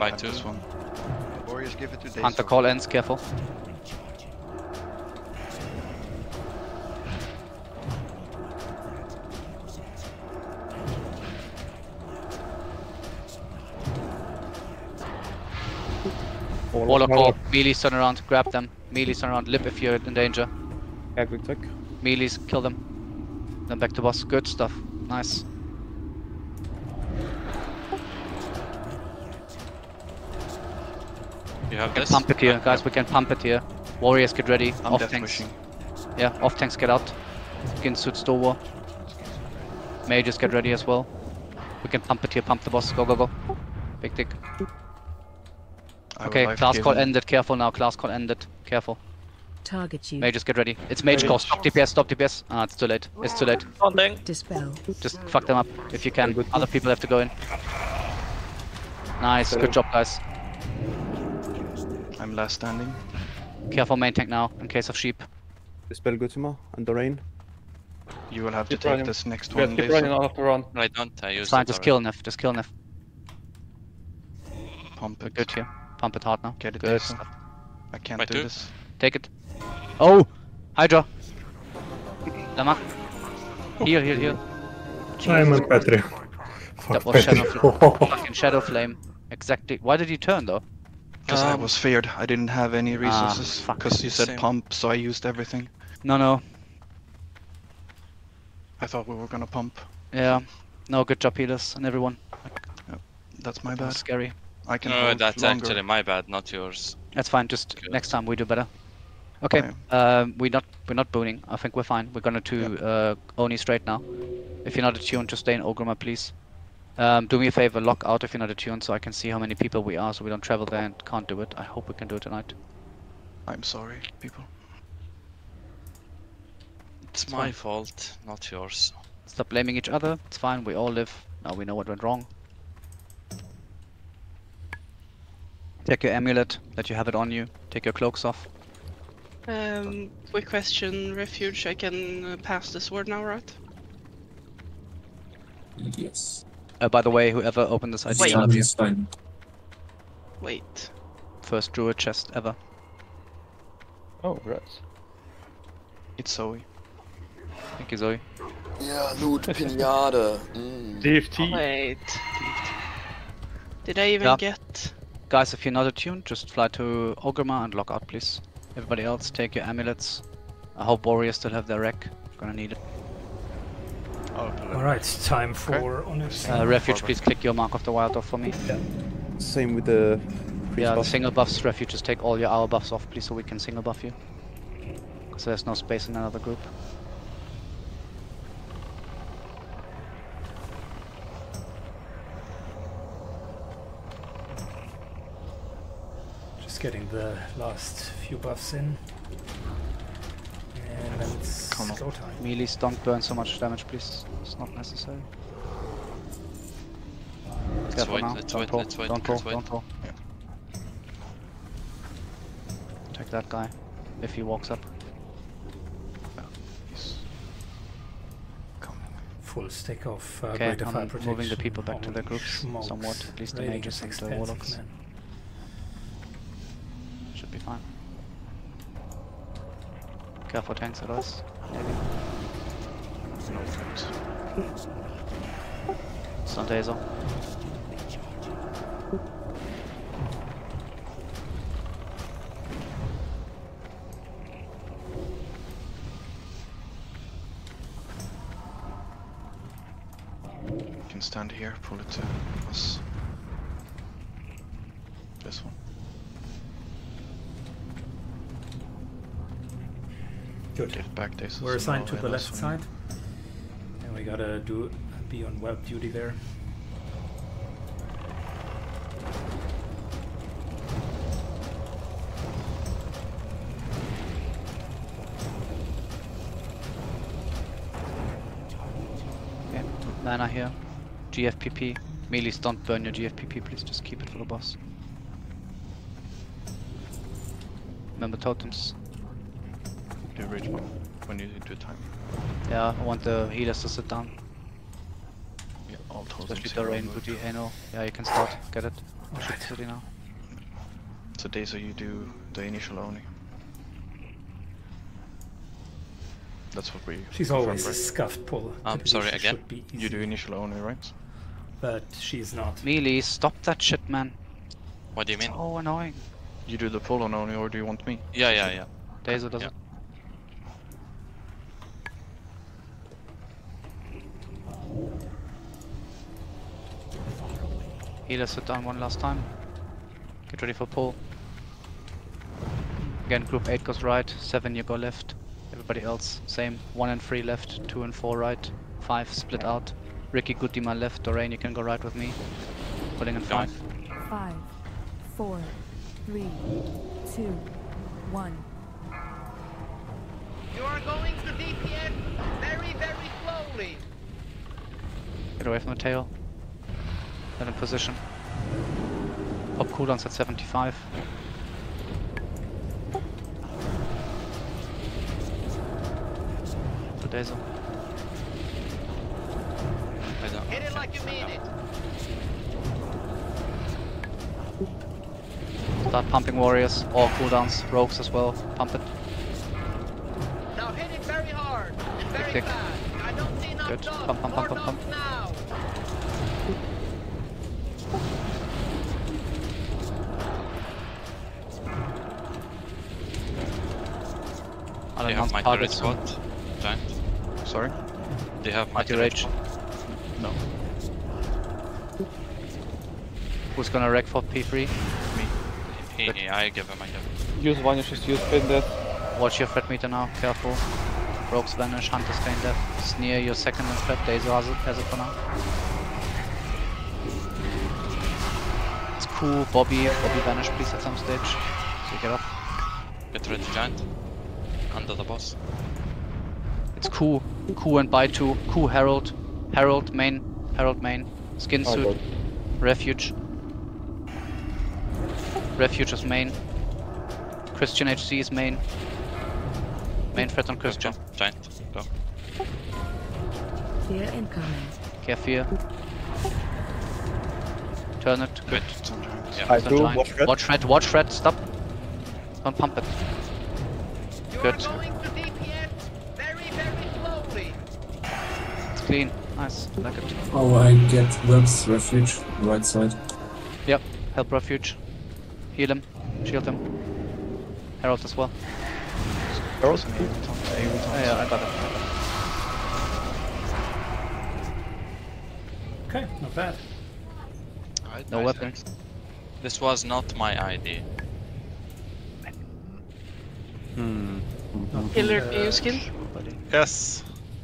I will two. this one. Warriors give it to Dazo. Hunter call ends, careful. Warlock call. Melees turn around, grab them. Melees turn around, lip if you're in danger. Yeah, quick check. Melees, kill them. Then back to boss. Good stuff. Nice. You have Can this? pump it here, guys. We can pump it here. Warriors, get ready. I'm off tanks. wishing. Yeah, off tanks, get out. Skin suit, store war. Mages, get ready as well. We can pump it here. Pump the boss. Go, go, go. Big dick. I Okay, class call ended. Careful now. Class call ended. Careful. Target you. Mages, get ready. It's mage call. Stop DPS. Stop DPS. Ah, it's too late. It's too late. Something. Dispel. Just fuck them up if you can. Other people have to go in. Nice. Good job, guys. I'm last standing. Careful main tank now in case of sheep. Dispel Gutsuma and the rain. You will have to take running. this next Yeah, one, keep running, Dazo. I'll have to run. I don't. I use Fine, it just kill Neff. Just kill Neff. Pump it. good here. Pump it hard now. Get it, Good stuff. I can't By do two? this. Take it. Oh! Hydra. Lama. Heal, heal, heal. I'm on Petri. That was Shadow Flame. Fucking Shadow Flame. Exactly. Why did he turn though? Because I Um, was feared. I didn't have any resources. fuck. Because you said Same. pump, so I used everything. No, no. I thought we were gonna pump. Yeah. No, good job, healers and everyone. That's my That was bad. scary. I can No, that's longer. actually my bad, not yours. That's fine. Just next time we do better. Okay. Um, we're not we're not booning. I think we're fine. We're gonna do uh, Oni straight now. If you're not attuned, just stay in Orgrimmar, please. Um, do me a favor, lock out if you're not attuned, so I can see how many people we are, so we don't travel there and can't do it. I hope we can do it tonight. I'm sorry, people. It's It's my fine. fault, not yours. Stop blaming each other. It's fine. We all live. Now we know what went wrong. Take your amulet. That you have it on you. Take your cloaks off. Um, quick question, Refuge. I can uh, pass the sword now, right? Yes. Uh, by the way, whoever opened this ID, Wait. I love you. It's fine. Wait. First druid chest ever. Oh, rats. It's Zoe. Thank you, Zoe. Yeah, loot pinata. Mm. DFT. Wait. Did I even Yeah. get... Guys, if you're not attuned, just fly to Orgrimmar and lock out, please. Everybody else, take your amulets. I hope warriors still have their wreck. Gonna need it. Alright, time for Onyx. Uh, refuge, please click your mark of the wild off for me. Same with the priest Yeah, the buff. single buffs, refuge, just take all your hour buffs off, please, so we can single buff you. Because there's no space in another group. Just getting the last few buffs in. And then it's Come on. go time. Melees don't burn so much damage, please. It's not necessary. Let's Careful wait, now. let's don't wait, pull, let's wait, don't pull, let's wait. don't pull. Take that guy, if he walks up. Full stick of uh, Okay, Greater Fire I'm Protection. moving the people back to their groups, smokes. somewhat, at least the Raiding mages and the warlocks. man. Should be fine. Careful tanks, Alois. No effect. Stun taser. You can stand here, pull it to us. This one. Good. Get back this. We're assigned to the left also- side. And we gotta do be on whelp duty there. Okay, mana here. GFPP. Melees, don't burn your GFPP, please just keep it for the boss. Remember totems. Do rage bomb when you do time. Yeah, I want the healers to sit down. Yeah, all totems. Especially the rain removed. booty anal. Yeah, you can start. Get it. Should city now. So Daisy, you do the initial only. That's what we. She's confirmed, always a scuffed pull. I'm um, Typically sorry, she again? should be You do initial only, right? But she's not. Melee, stop that shit, man. What do you mean? Oh, annoying. You do the pull on only, or do you want me? Yeah, yeah, yeah. Daisy does Yeah. it. Healer sit down one last time. Get ready for pull. Again, group 8 goes right, 7 you go left. Everybody else, same. 1 and 3 left, 2 and 4 right, 5 split out. Ricky Gutima left, Doreen you can go right with me. Pulling in 5. Five, four, three, two, one. You are going to DPS very, very slowly. Get away from the tail. Then in position. Pop cooldowns at 75. To Daisel. Hit it like you mean it. Start pumping warriors or cooldowns, rogues as well. Pump it. now hitting very click. Good. Pump, pump, pump, pump, pump. Do you have Unannounced my target turret spot? Giant? Sorry? Do you have my Mighty turret Rage? No. Who's gonna wreck for P3? He, he, I give him, I give him. Use vanish, just use feign death. Watch your threat meter now, careful. Rogues vanish, Hunter's Feign Death. Sneer your second and threat, Daisy has it, has it for now. It's cool, Bobby, Bobby vanish please at some stage. So you get off. Get ready, Giant. Under the boss. It's Ku, Ku and by two, Ku Herald, Herald main, Herald main, skin Oh, suit, God. refuge. Refuge is main. Christian HC is main. Main threat on Christian. Giant, go. Fear incoming. Care fear. Turn it. Good. Yeah. I do, watch red. Watch red. Watch red. Stop. Don't pump it. Good. Going to DPS very, very. It's clean. Nice. Like it. Oh, I get Whelps refuge, right side. Yep. Help refuge. Heal him. Shield him. Herald as well. Herald? Yeah, yeah, I got it. Okay, not bad. No Nice, weapons. This was not my ID. Hmm. Killer, can skill? Yes.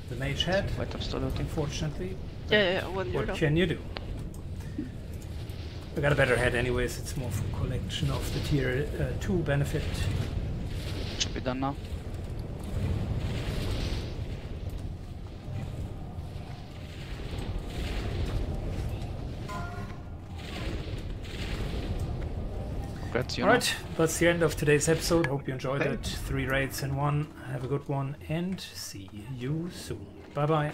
The mage head, Wait, I'm still looting. unfortunately. Yeah, yeah, yeah, when What done. can you do? I got a better head anyways, it's more for collection of the tier uh, 2 benefit. Should be done now. Know. Alright, that's the end of today's episode. Hope you enjoyed it. Three raids in one. Have a good one and see you soon. Bye bye.